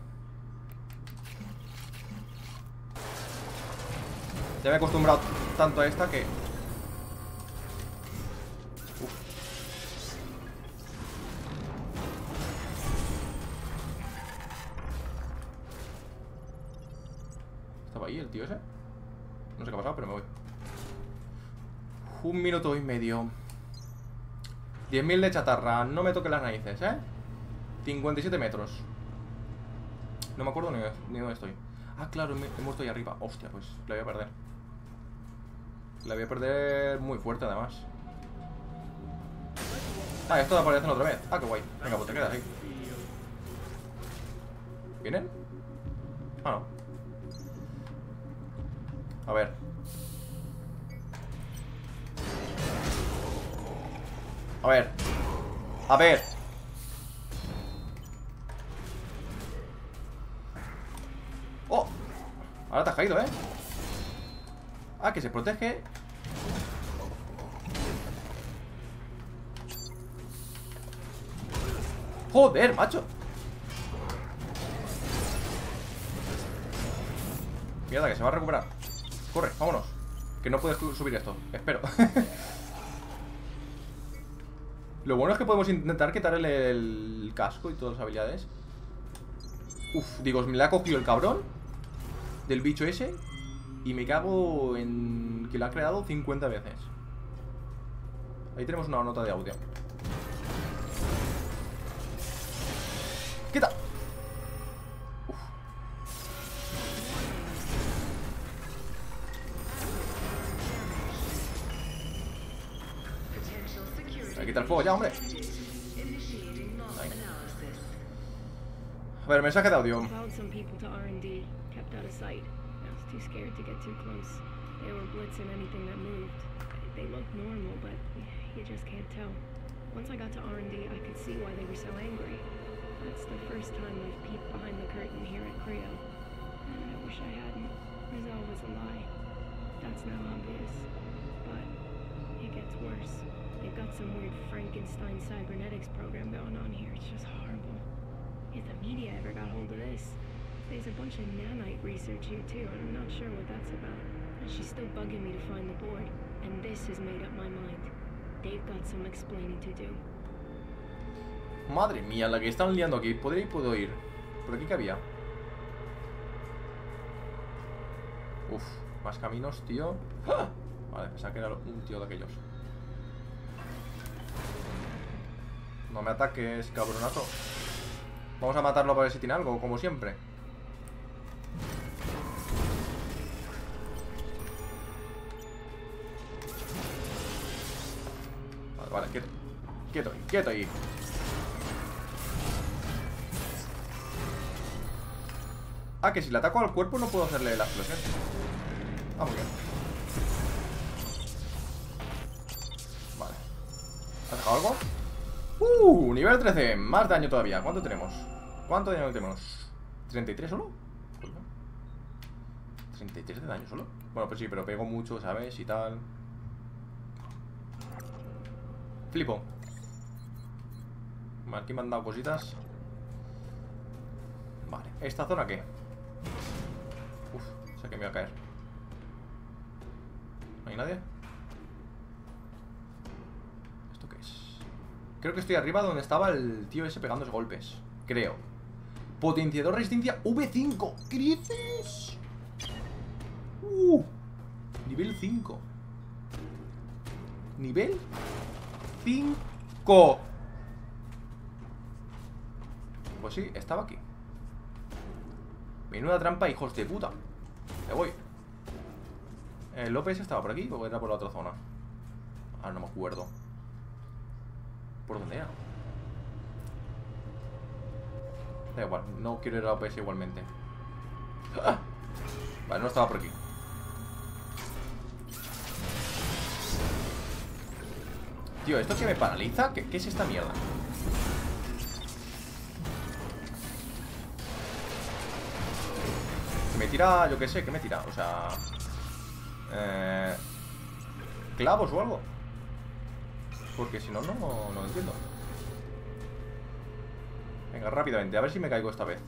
Ya me he acostumbrado tanto a esta que... ¿Estaba ahí el tío ese? No sé qué ha pasado, pero me voy. Un minuto y medio 10.000 de chatarra No me toque las narices, ¿eh? 57 metros No me acuerdo ni, dónde estoy Ah, claro, he muerto ahí arriba Hostia, pues la voy a perder La voy a perder muy fuerte además Ah, esto aparece otra vez. Ah, qué guay. Venga, pues te quedas ahí. ¿Vienen? Ah, no. A ver. A ver. A ver. ¡Oh! Ahora te has caído, ¿eh? Ah, que se protege. Joder, macho. Mierda, que se va a recuperar. Corre, vámonos. Que no puedes subir esto. Espero. Lo bueno es que podemos intentar quitarle el casco y todas las habilidades. Uf, digo, me la ha cogido el cabrón del bicho ese y me cago en que lo ha creado 50 veces. Ahí tenemos una nota de audio. De audio. Some people to R&D, kept out of sight. I was too scared to get too close. They were blitzing anything that moved. They looked normal, but you just can't tell. Once I got to R&D, I could see why they were so angry. That's the first time I've peeped behind the curtain here at Creo. And I wish I hadn't. Resolve is a lie. That's now obvious. But it gets worse. They've got some weird Frankenstein cybernetics program going on here. It's just horrible. If the media ever got hold of this, there's a bunch of nanite research here too, and I'm not sure what that's about. She's still bugging me to find the board, and this has made up my mind. They've got some explaining to do. Madre mía, la que están liando aquí. ¿Podré y puedo ir? ¿Por aquí qué había? Uf, más caminos, tío. ¡Ah! Vale, pensaba que era un tío de aquellos. No me ataques, cabronazo. Vamos a matarlo para ver si tiene algo, como siempre. Vale, vale, quieto. Quieto ahí, quieto ahí. Ah, que si le ataco al cuerpo no puedo hacerle la explosión. Ah, muy bien. Vale. ¿Has dejado algo? Uh, nivel 13. Más daño todavía. ¿Cuánto tenemos? ¿Cuánto daño tenemos? ¿33 solo? Coño. ¿33 de daño solo? Bueno, pues sí, pero pego mucho, ¿sabes? Y tal. Flipo. Vale, aquí me han dado cositas. Vale, ¿esta zona qué? Uf, sé que me voy a caer. ¿No hay nadie? ¿Esto qué es? Creo que estoy arriba donde estaba el tío ese pegando los golpes. Creo. Potenciador resistencia V5. ¿Qué dices? Uh, nivel 5. Nivel 5. Pues sí, estaba aquí. Menuda trampa, hijos de puta. Me voy. ¿El López estaba por aquí o era por la otra zona? Ah, no me acuerdo. ¿Por dónde era? Da igual, no quiero ir a OPS igualmente. ¡Ah! Vale, no estaba por aquí. Tío, ¿esto que me paraliza? ¿Qué, qué es esta mierda? Me tira, yo qué sé, ¿qué me tira? O sea... Eh, ¿Clavos o algo? Porque si no, no, no entiendo. Venga, rápidamente, a ver si me caigo esta vez.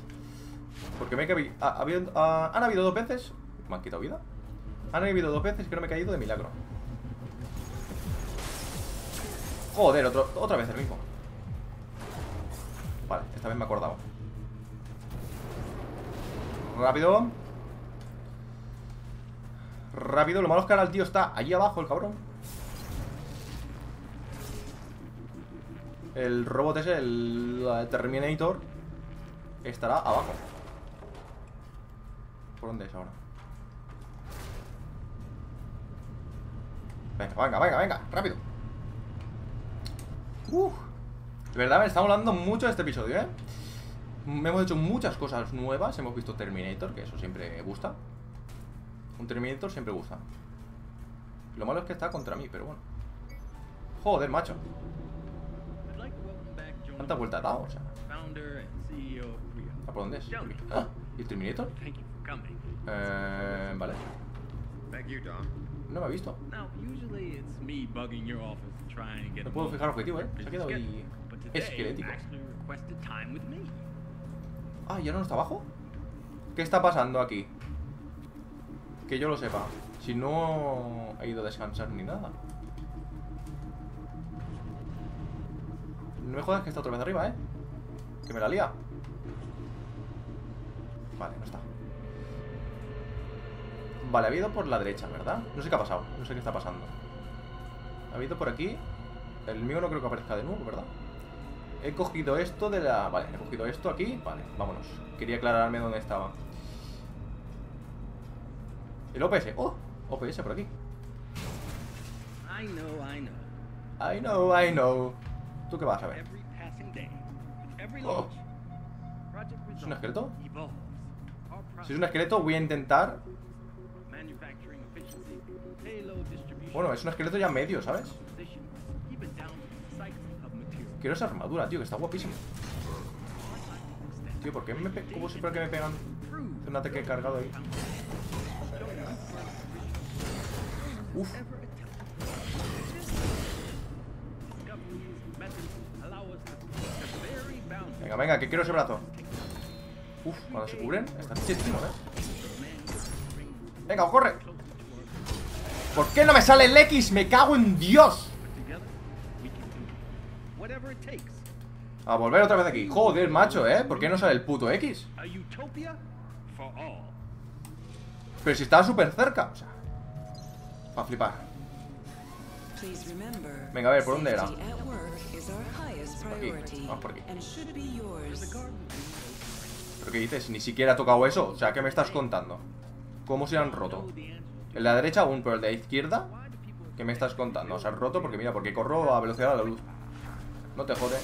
Porque me he caído... ha- ha- ¿Han habido dos veces? ¿Me han quitado vida? Han habido dos veces que no me he caído de milagro. Joder, otro, otra vez el mismo. Vale, esta vez me he. Rápido. Rápido, lo malo es que ahora el tío está allí abajo, el cabrón. El robot ese, el Terminator, estará abajo. ¿Por dónde es ahora? Venga, venga, venga, venga, rápido. Uf, De verdad, me está molando mucho este episodio, ¿eh? Hemos hecho muchas cosas nuevas. Hemos visto Terminator, que eso siempre gusta. Un Terminator siempre gusta. Lo malo es que está contra mí, pero bueno. Joder, macho. ¿Cuántas vueltas ha dado? O sea, Creo. ¿a por dónde es? Ah, ¿y el Terminator? Eh, vale. No me ha visto. No puedo fijar objetivo, ¿eh? Se ha quedado ahí esquelético. Ah, ¿ya no está abajo? ¿Qué está pasando aquí? Que yo lo sepa. Si no ha ido a descansar ni nada. No me jodas que está otra vez arriba, ¿eh? Que me la lía. Vale, no está. Vale, ha ido por la derecha, ¿verdad? No sé qué ha pasado. No sé qué está pasando. Ha ido por aquí. El mío no creo que aparezca de nuevo, ¿verdad? He cogido esto de la... Vale, he cogido esto aquí. Vale, vámonos. Quería aclararme dónde estaba. El OPS. ¡Oh! OPS por aquí. I know, I know. I know, I know. ¿Tú qué vas a ver? Oh. ¿Es un esqueleto? Si es un esqueleto, voy a intentar... Bueno, es un esqueleto ya medio, ¿sabes? Quiero esa armadura, tío, que está guapísimo. Tío, ¿por qué me pe... ¿Cómo siempre que me pegan un ataque cargado ahí? Uf, venga, venga, que quiero ese brazo. Uf, cuando se cubren, están chetísimos, ¿eh? Venga, corre. ¿Por qué no me sale el X? ¡Me cago en Dios! A volver otra vez aquí. Joder, macho, ¿eh? ¿Por qué no sale el puto X? Pero si estaba súper cerca. O sea, para flipar. Venga, a ver, ¿por dónde era? aquí, vamos por aquí. ¿Pero qué dices? Ni siquiera ha tocado eso. O sea, ¿qué me estás contando? ¿Cómo se han roto? El de la derecha aún, pero el de la izquierda ¿Qué me estás contando? Se han roto porque mira, porque corro a velocidad de la luz No te jode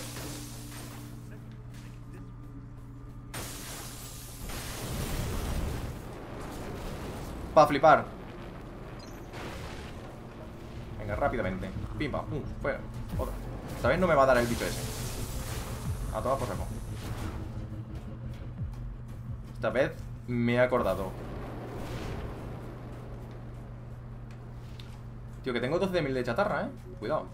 Pa' flipar Venga, rápidamente. Pim, pam, pum, fuera. Esta vez no me va a dar el bicho ese. A tomar por saco Esta vez me he acordado. Tío, que tengo 12.000 de chatarra, ¿eh? Cuidado.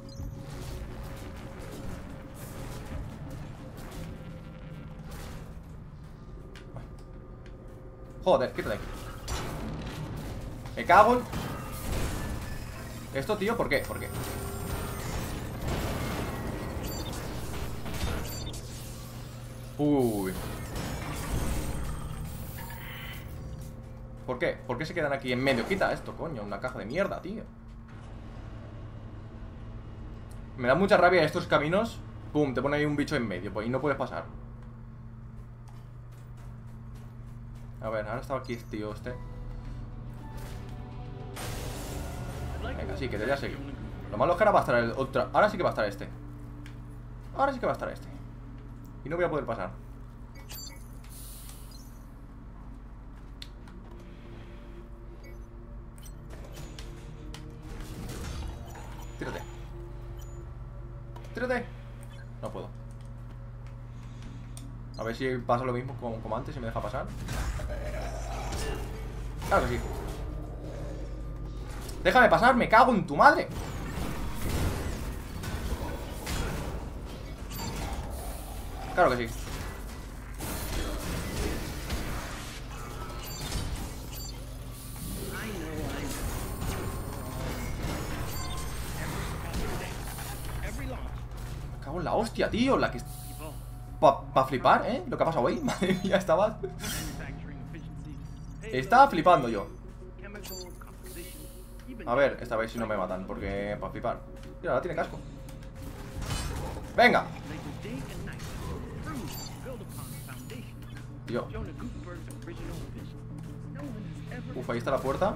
Joder, quítate. Me cago en... Esto, tío, ¿por qué? ¿Por qué? Uy ¿Por qué? ¿Por qué se quedan aquí en medio? Quita esto, coño, una caja de mierda, tío Me da mucha rabia estos caminos Pum, te pone ahí un bicho en medio Pues y no puedes pasar A ver, ahora estaba aquí este tío este Venga, sí, que te voy a seguir. Lo malo es que ahora va a estar el otro Ahora sí que va a estar este. Ahora sí que va a estar este. Y no voy a poder pasar. Tírate. Tírate. No puedo. A ver si pasa lo mismo como, como antes y me deja pasar. Claro que sí Déjame pasar, me cago en tu madre Claro que sí Me cago en la hostia, tío La que... evolves. Pa, pa flipar, ¿eh? Lo que ha pasado ahí Madre mía, estaba... Estaba flipando yo A ver, esta vez si no me matan Porque... Pa flipar. Mira, ahora tiene casco. Venga. Ever Uf, ahí está la puerta.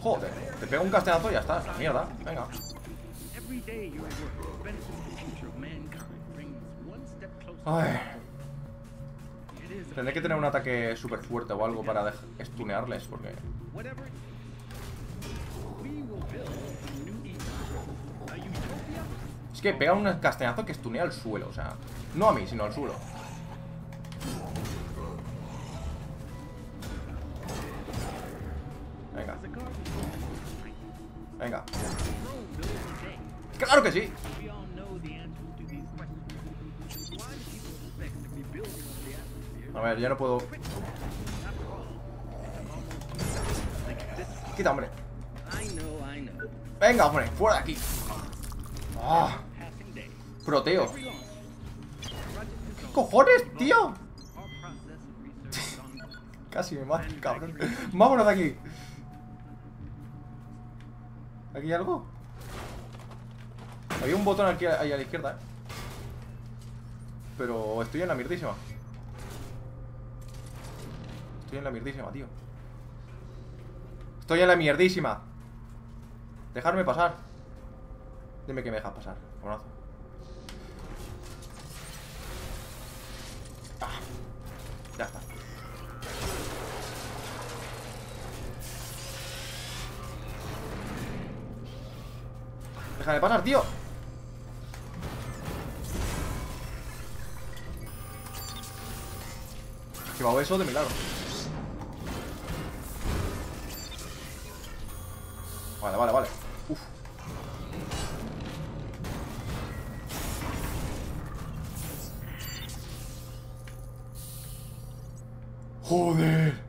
Joder Te pego un castañazo y ya está. Mierda Venga. Ay. Tendré que tener un ataque súper fuerte o algo para dej- stunearles, porque... Es que pega un castañazo que estunea al suelo, o sea... No a mí, sino al suelo. Venga, venga. ¡Claro que sí! A ver, ya no puedo... Quita, hombre. Venga, hombre, fuera de aquí. Ah, proteo. ¿Qué cojones, tío? Casi me mato, cabrón. Vámonos de aquí. ¿Aquí hay algo? Había un botón aquí ahí a la izquierda, eh. Pero estoy en la mierdísima. Estoy en la mierdísima, tío. Estoy en la mierdísima. Dejarme pasar. Dime que me dejas pasar, cabronazo. Ah, ya está. Déjame pasar, tío. Llevado eso de milagro. Vale, vale, vale. Uf. Joder.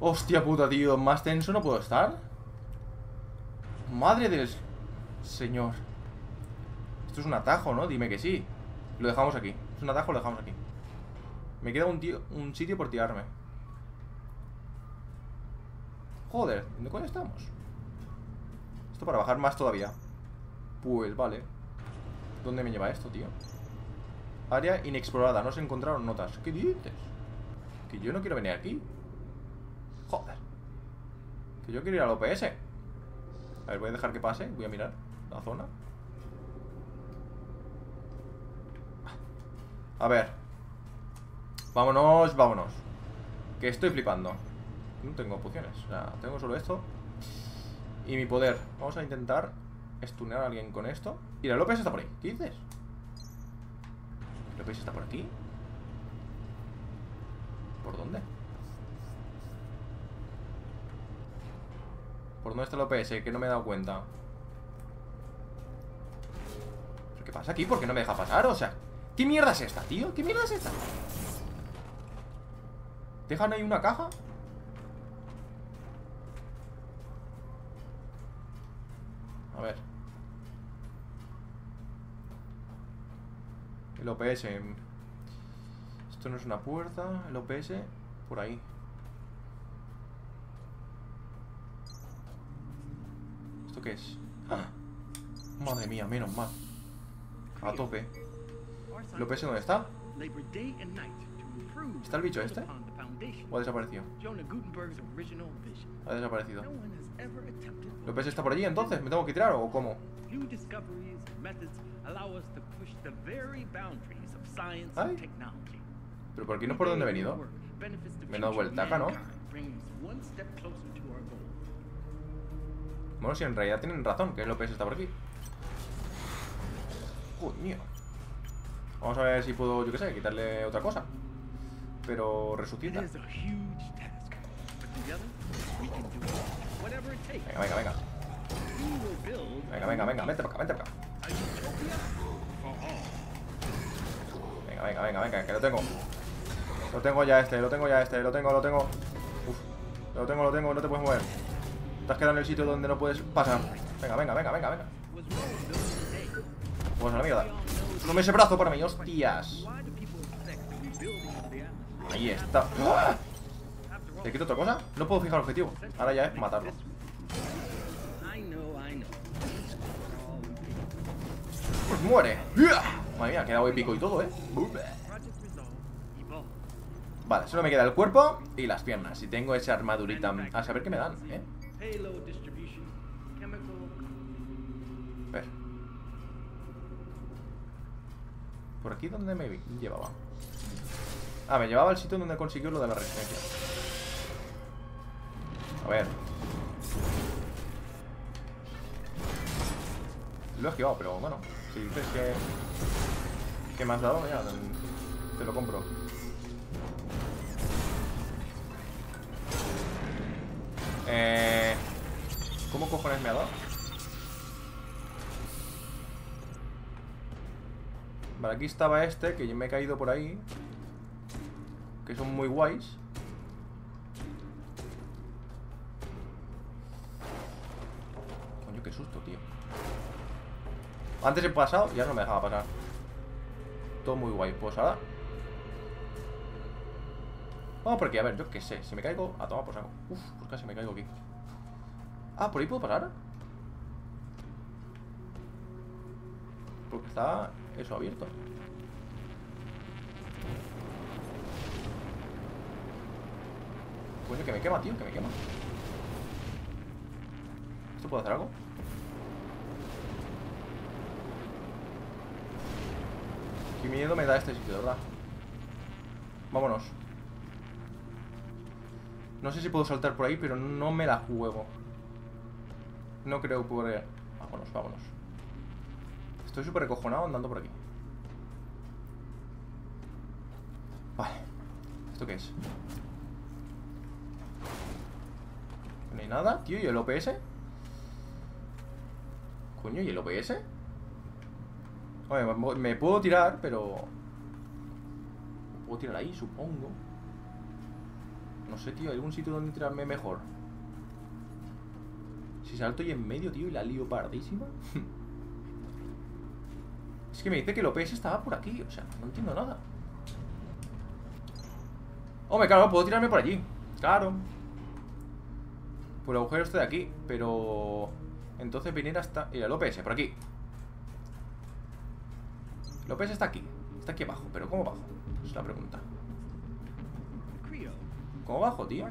Hostia puta, tío. Más tenso no puedo estar. Madre del señor. Esto es un atajo, ¿no? Dime que sí. Lo dejamos aquí. Es un atajo, lo dejamos aquí. Me queda un, tío, un sitio por tirarme. Joder, ¿dónde coño estamos? Esto para bajar más todavía. Pues vale. ¿Dónde me lleva esto, tío? Área inexplorada, no se encontraron notas. ¿Qué dices? Que yo no quiero venir aquí. Joder. Que yo quiero ir al OPS. A ver, voy a dejar que pase. Voy a mirar la zona. A ver. Vámonos, vámonos. Que estoy flipando. No tengo pociones. Sea, tengo solo esto. Y mi poder. Vamos a intentar estunear a alguien con esto. La López está por ahí. ¿Qué dices? ¿López está por aquí? ¿Por dónde? ¿Por dónde está el OPS? Que no me he dado cuenta. ¿Pero qué pasa aquí? ¿Por qué no me deja pasar? O sea, ¿qué mierda es esta, tío? ¿Qué mierda es esta? ¿Dejan ahí una caja? A ver. El OPS. Esto no es una puerta. El OPS por ahí. ¿Esto qué es? ¡Ah! Madre mía, menos mal. A tope. ¿El OPS dónde está? ¿Está el bicho este? ¿O ha desaparecido? Ha desaparecido. No one has ever attempted. ¿El OPS está por allí entonces? ¿Me tengo que tirar o cómo? Ay. Pero por aquí no es por donde he venido. Me he dado vueltaca, ¿no? Bueno, si en realidad tienen razón, que OPS está por aquí. Coño. Vamos a ver si puedo, yo qué sé, quitarle otra cosa. Pero resucita. Venga, venga, venga. Venga, venga, venga, vente para acá, vente para acá. Venga, venga, venga, venga, que lo tengo. Lo tengo ya este, lo tengo ya este, lo tengo, lo tengo. Uf, lo tengo, lo tengo, no te puedes mover. Te has quedado en el sitio donde no puedes pasar. Venga, venga, venga, venga, venga. Pues a la mierda. No me ese brazo para mí, hostias. Ahí está. ¡Ah! ¿Le quito otra cosa? No puedo fijar el objetivo. Ahora ya es matarlo. Pues muere. Madre mía, ha quedado épico y todo, ¿eh? Vale, solo me queda el cuerpo y las piernas. Y tengo esa armadurita. A saber qué me dan, ¿eh? A ver. ¿Por aquí donde me llevaba? Ah, me llevaba al sitio donde consiguió lo de la resistencia. A ver. Lo he esquivado, pero bueno. Si dices que... Que me has dado, ya, te lo compro. Eh... ¿Cómo cojones me ha dado? Vale, aquí estaba este, que me he caído por ahí. Que son muy guays. Coño, qué susto, tío. Antes he pasado y ya no me dejaba pasar. Todo muy guay. Pues ahora... Vamos por aquí, a ver, yo qué sé. Si me caigo, a tomar por saco. Uf, pues casi me caigo aquí. Ah, ¿por ahí puedo pasar? Porque está eso abierto. Coño, que me quema, tío, que me quema. ¿Esto puede hacer algo? Qué miedo me da este sitio, de verdad. Vámonos. No sé si puedo saltar por ahí, pero no me la juego. No creo pueda... Vámonos, vámonos. Estoy súper acojonado andando por aquí. Vale. ¿Esto qué es? No hay nada, tío. ¿Y el OPS? Coño, ¿y el OPS? Oye, me- puedo tirar, pero... Me puedo tirar ahí, supongo. No sé, tío. ¿Hay algún sitio donde tirarme mejor? Si salto y en medio, tío, y la lío pardísima. es que me dice que el OPS estaba por aquí. O sea, no entiendo nada. Hombre, claro, puedo tirarme por allí. Claro. Por el agujero este de aquí. Pero... Entonces hasta... Ir al OPS, por aquí. OPS está aquí. Está aquí abajo. ¿Pero cómo bajo? Es la pregunta. ¿Cómo bajo, tío?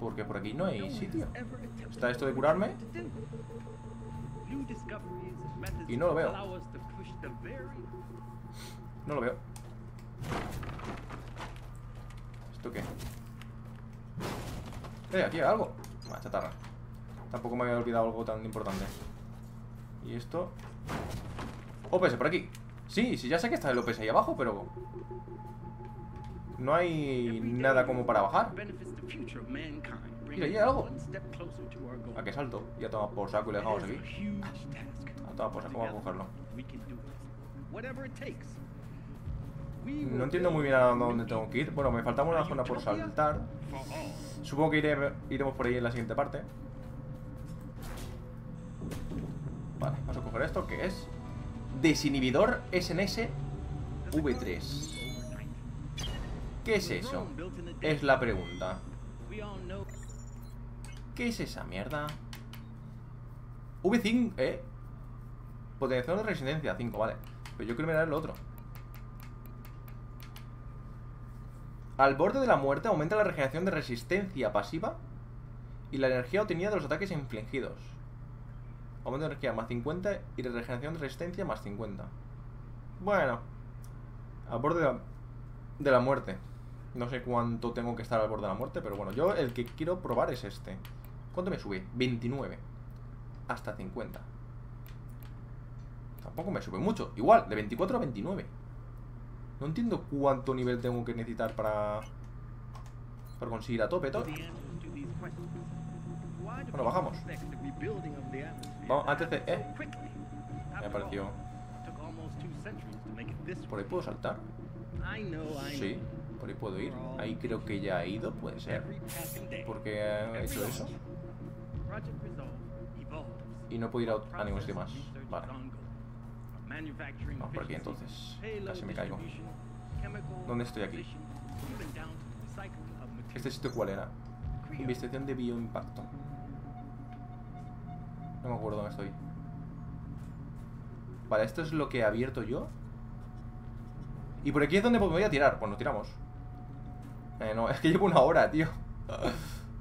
Porque por aquí no hay sitio. Está esto de curarme. Y no lo veo. No lo veo. ¿Esto qué? Eh, aquí hay algo. Ah, chatarra. Tampoco me había olvidado algo tan importante. Y esto. OPS, por aquí. Sí, sí, ya sé que está el OPS ahí abajo, pero. No hay nada como para bajar. Mira, ahí hay algo. ¿A qué salto? Ya toma por saco y le dejamos aquí. a huge task. A tomar por saco, vamos a cogerlo. No entiendo muy bien a dónde tengo que ir. Bueno, me faltaba una zona por saltar. Supongo que iremos por ahí en la siguiente parte. Vale, vamos a coger esto, que es desinhibidor SNS V3. ¿Qué es eso? Es la pregunta. ¿Qué es esa mierda? V5, ¿eh? Potenciador de resistencia 5, vale. Pero yo quiero mirar el otro. Al borde de la muerte aumenta la regeneración de resistencia pasiva y la energía obtenida de los ataques infligidos. Aumento de energía más 50 y de regeneración de resistencia más 50. Bueno. Al borde de la, de la muerte. No sé cuánto tengo que estar al borde de la muerte, pero bueno, yo el que quiero probar es este. ¿Cuánto me sube? 29. Hasta 50. Tampoco me sube mucho. Igual, de 24 a 29. No entiendo cuánto nivel tengo que necesitar para... Para conseguir a tope todo. Bueno, bajamos. Vamos, antes de- eh. Me apareció. ¿Por ahí puedo saltar? Sí, por ahí puedo ir. Ahí creo que ya he ido, puede ser. Porque he hecho eso. Y no puedo ir a, a ningún sitio más. Vale. Vamos por aquí entonces. Casi me caigo. ¿Dónde estoy aquí? ¿Este sitio cuál era? Investigación de bioimpacto. No me acuerdo dónde estoy. Vale, esto es lo que he abierto yo. Y por aquí es donde me voy a tirar. Pues nos tiramos. Eh, no, es que llevo una hora, tío.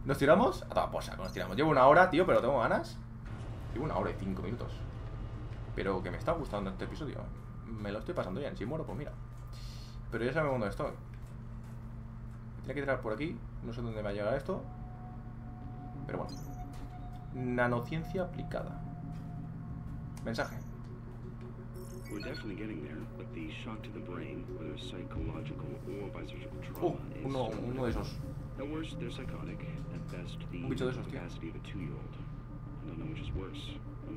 ¿Nos tiramos? A toda posa, nos tiramos. Llevo una hora, tío, pero tengo ganas. Llevo una hora y cinco minutos. Pero que me está gustando este episodio. Me lo estoy pasando bien. Si muero, pues mira. Pero ya sabemos dónde estoy. Tiene que tirar por aquí. No sé dónde va a llegar esto. Pero bueno. Nanociencia aplicada. Mensaje. We're definitely getting there, but the shock to the brain, whether psychological or physical trauma, Oh, uno, uno de esos. Un bicho de esos, tío.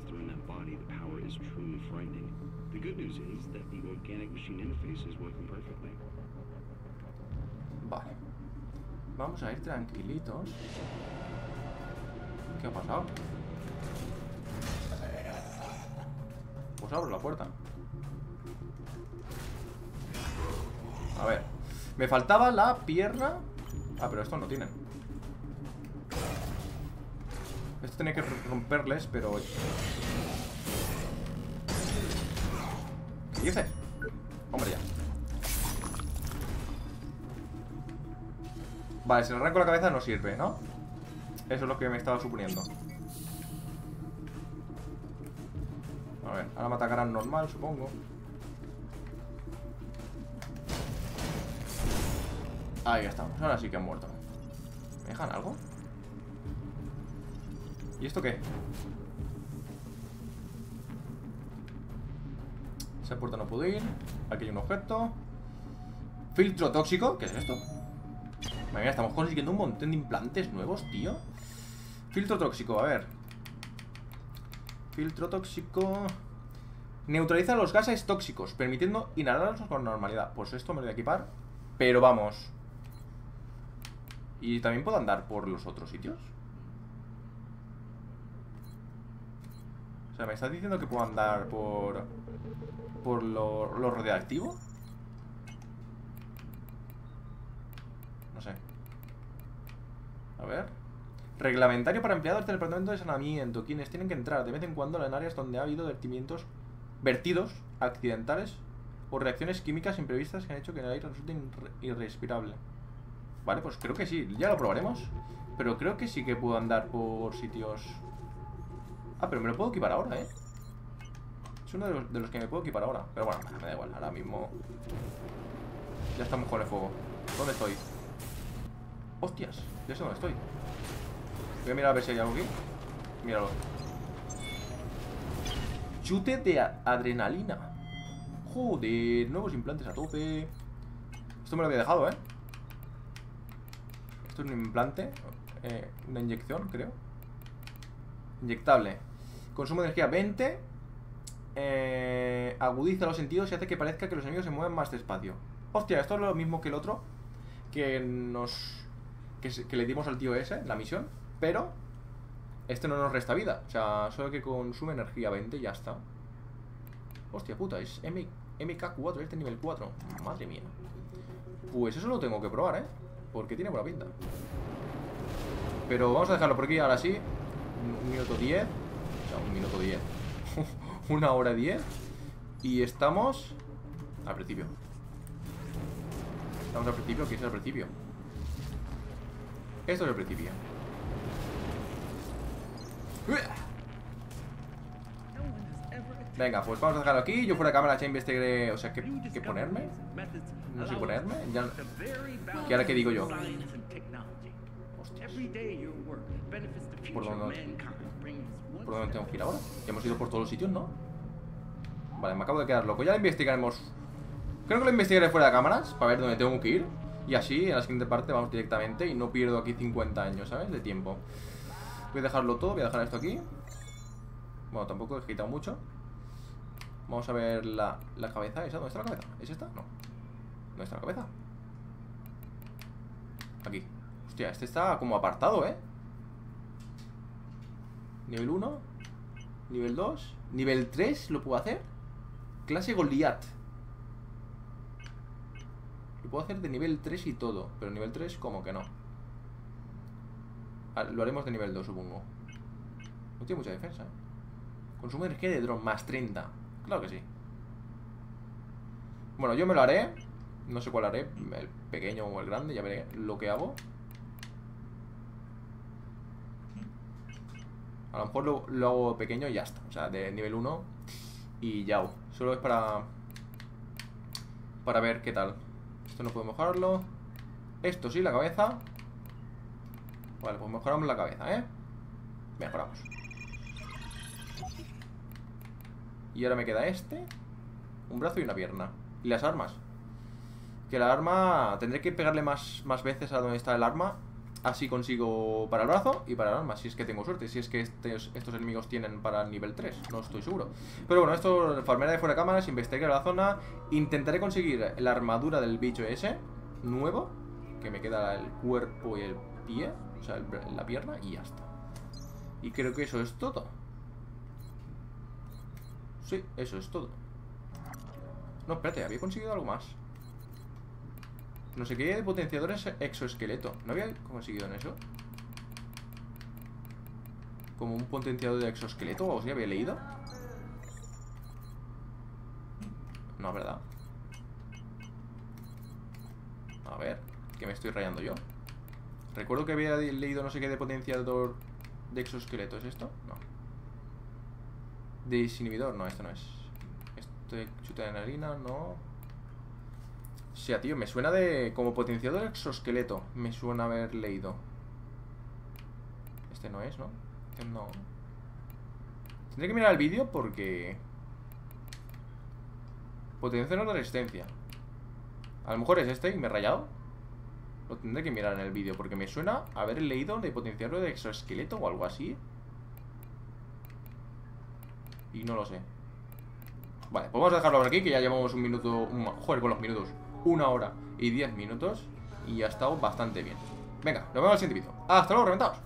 That body, the power is truly frightening. The good news is that the organic machine interface is working perfectly. Vale. Vamos a ir tranquilitos. ¿Qué ha pasado? Pues abro la puerta. A ver. Me faltaba la pierna. Ah, pero estos no tienen. Esto que romperles, pero... ¿Qué dices? Hombre, ya. Vale, si le arranco la cabeza no sirve, ¿no? Eso es lo que me estaba suponiendo. A ver, ahora me atacarán normal, supongo. Ahí estamos, ahora sí que han muerto. ¿Me dejan algo? ¿Y esto qué? Esa puerta no puedo ir. Aquí hay un objeto. Filtro tóxico. ¿Qué es esto? Madre estamos consiguiendo un montón de implantes nuevos, tío. Filtro tóxico, a ver. Filtro tóxico. Neutraliza los gases tóxicos, permitiendo inhalarlos con normalidad. Pues esto me lo voy a equipar. Pero vamos. ¿Y también puedo andar por los otros sitios? O sea, ¿me estás diciendo que puedo andar por... Por lo, lo radioactivo? No sé. A ver. Reglamentario para empleados del departamento de saneamiento. Quienes tienen que entrar de vez en cuando en áreas donde ha habido vertimientos, vertidos accidentales o reacciones químicas imprevistas que han hecho que el aire resulte irre- irrespirable. Vale, pues creo que sí. Ya lo probaremos. Pero creo que sí que puedo andar por sitios... Ah, pero me lo puedo equipar ahora, ¿eh? Es uno de los, que me puedo equipar ahora. Pero bueno, me da igual. Ahora mismo... Ya estamos con el fuego. ¿Dónde estoy? Hostias, ya sé dónde estoy. Voy a mirar a ver si hay algo aquí. Míralo. Chute de adrenalina. Joder, nuevos implantes a tope. Esto me lo había dejado, ¿eh? Esto es un implante. eh, una inyección, creo. Inyectable. Consumo de energía 20. eh, agudiza los sentidos y hace que parezca que los enemigos se mueven más despacio. Hostia, esto es lo mismo que el otro. Que nos. Que, le dimos al tío ese, la misión. Pero. Este no nos resta vida. O sea, solo que consume energía 20 y ya está. Hostia puta, es M MK4, este nivel 4. Madre mía. Pues eso lo tengo que probar, ¿eh? Porque tiene buena pinta. Pero vamos a dejarlo por aquí ahora sí. Un, minuto 10. O sea, un minuto 10. Una hora 10. Y estamos al principio. Estamos al principio. ¿Qué es el principio? Esto es el principio. Venga, pues vamos a dejarlo aquí. Yo fuera de cámara ya investigué. O sea, ¿qué, qué ponerme? No sé ponerme. Ya... ¿Y ahora qué digo yo? Hostias. ¿Por dónde- ¿Por dónde tengo que ir ahora? Ya hemos ido por todos los sitios, ¿no? Vale, me acabo de quedar loco. Ya lo investigaremos. Creo que lo investigaré fuera de cámaras para ver dónde tengo que ir. Y así, en la siguiente parte, vamos directamente y no pierdo aquí 50 años, ¿sabes? De tiempo. Voy a dejarlo todo, voy a dejar esto aquí. Bueno, tampoco he quitado mucho. Vamos a ver la, la cabeza esa. ¿Dónde está la cabeza? ¿Es esta? No. ¿Dónde está la cabeza? Aquí. Hostia, este está como apartado, ¿eh? Nivel 1. Nivel 2. Nivel 3 lo puedo hacer. Clase Goliath. Lo puedo hacer de nivel 3 y todo. Pero nivel 3 como que no. Ah, Lo haremos de nivel 2, supongo. No tiene mucha defensa. ¿eh? Consumo energía de dron más 30. Claro que sí. Bueno, yo me lo haré. No sé cuál haré. El pequeño o el grande. Ya veré lo que hago. A lo mejor lo, lo hago pequeño y ya está. O sea, de nivel 1 y ya. Solo es para... Para ver qué tal. Esto no puedo mejorarlo. Esto sí, la cabeza. Vale, pues mejoramos la cabeza, ¿eh? Mejoramos. Y ahora me queda este. Un brazo y una pierna. Y las armas. Que la arma... Tendré que pegarle más, más veces a donde está el arma. Así consigo para el brazo y para el arma. Si es que tengo suerte. Si es que estos, enemigos tienen para el nivel 3. No estoy seguro. Pero bueno, esto... Farmera de fuera de cámaras. Investigar la zona. Intentaré conseguir la armadura del bicho ese. Nuevo. Que me queda el cuerpo y el pie. O sea, la pierna. Y ya está. Y creo que eso es todo. Sí, eso es todo. No, espérate, había conseguido algo más. No sé qué de potenciadores exoesqueleto. ¿No había conseguido en eso? Como un potenciador de exoesqueleto o así había leído. No, ¿verdad? A ver, que me estoy rayando yo. Recuerdo que había leído no sé qué de potenciador de exoesqueleto. ¿Es esto? No. Desinhibidor, no, esto no es. Esto de chuta de adrenalina, no. O sea, tío, me suena de. Como potenciador exoesqueleto. Me suena haber leído. Este no es, ¿no? Este no. Tendré que mirar el vídeo porque. Potenciador de resistencia. A lo mejor es este y me he rayado. Lo tendré que mirar en el vídeo porque me suena haber leído de potenciador de exoesqueleto o algo así. Y no lo sé. Vale, pues vamos a dejarlo por aquí, que ya llevamos un minuto. Joder, con los minutos. Una hora y diez minutos. Y ha estado bastante bien. Venga, nos vemos en el siguiente vídeo. Hasta luego, reventados.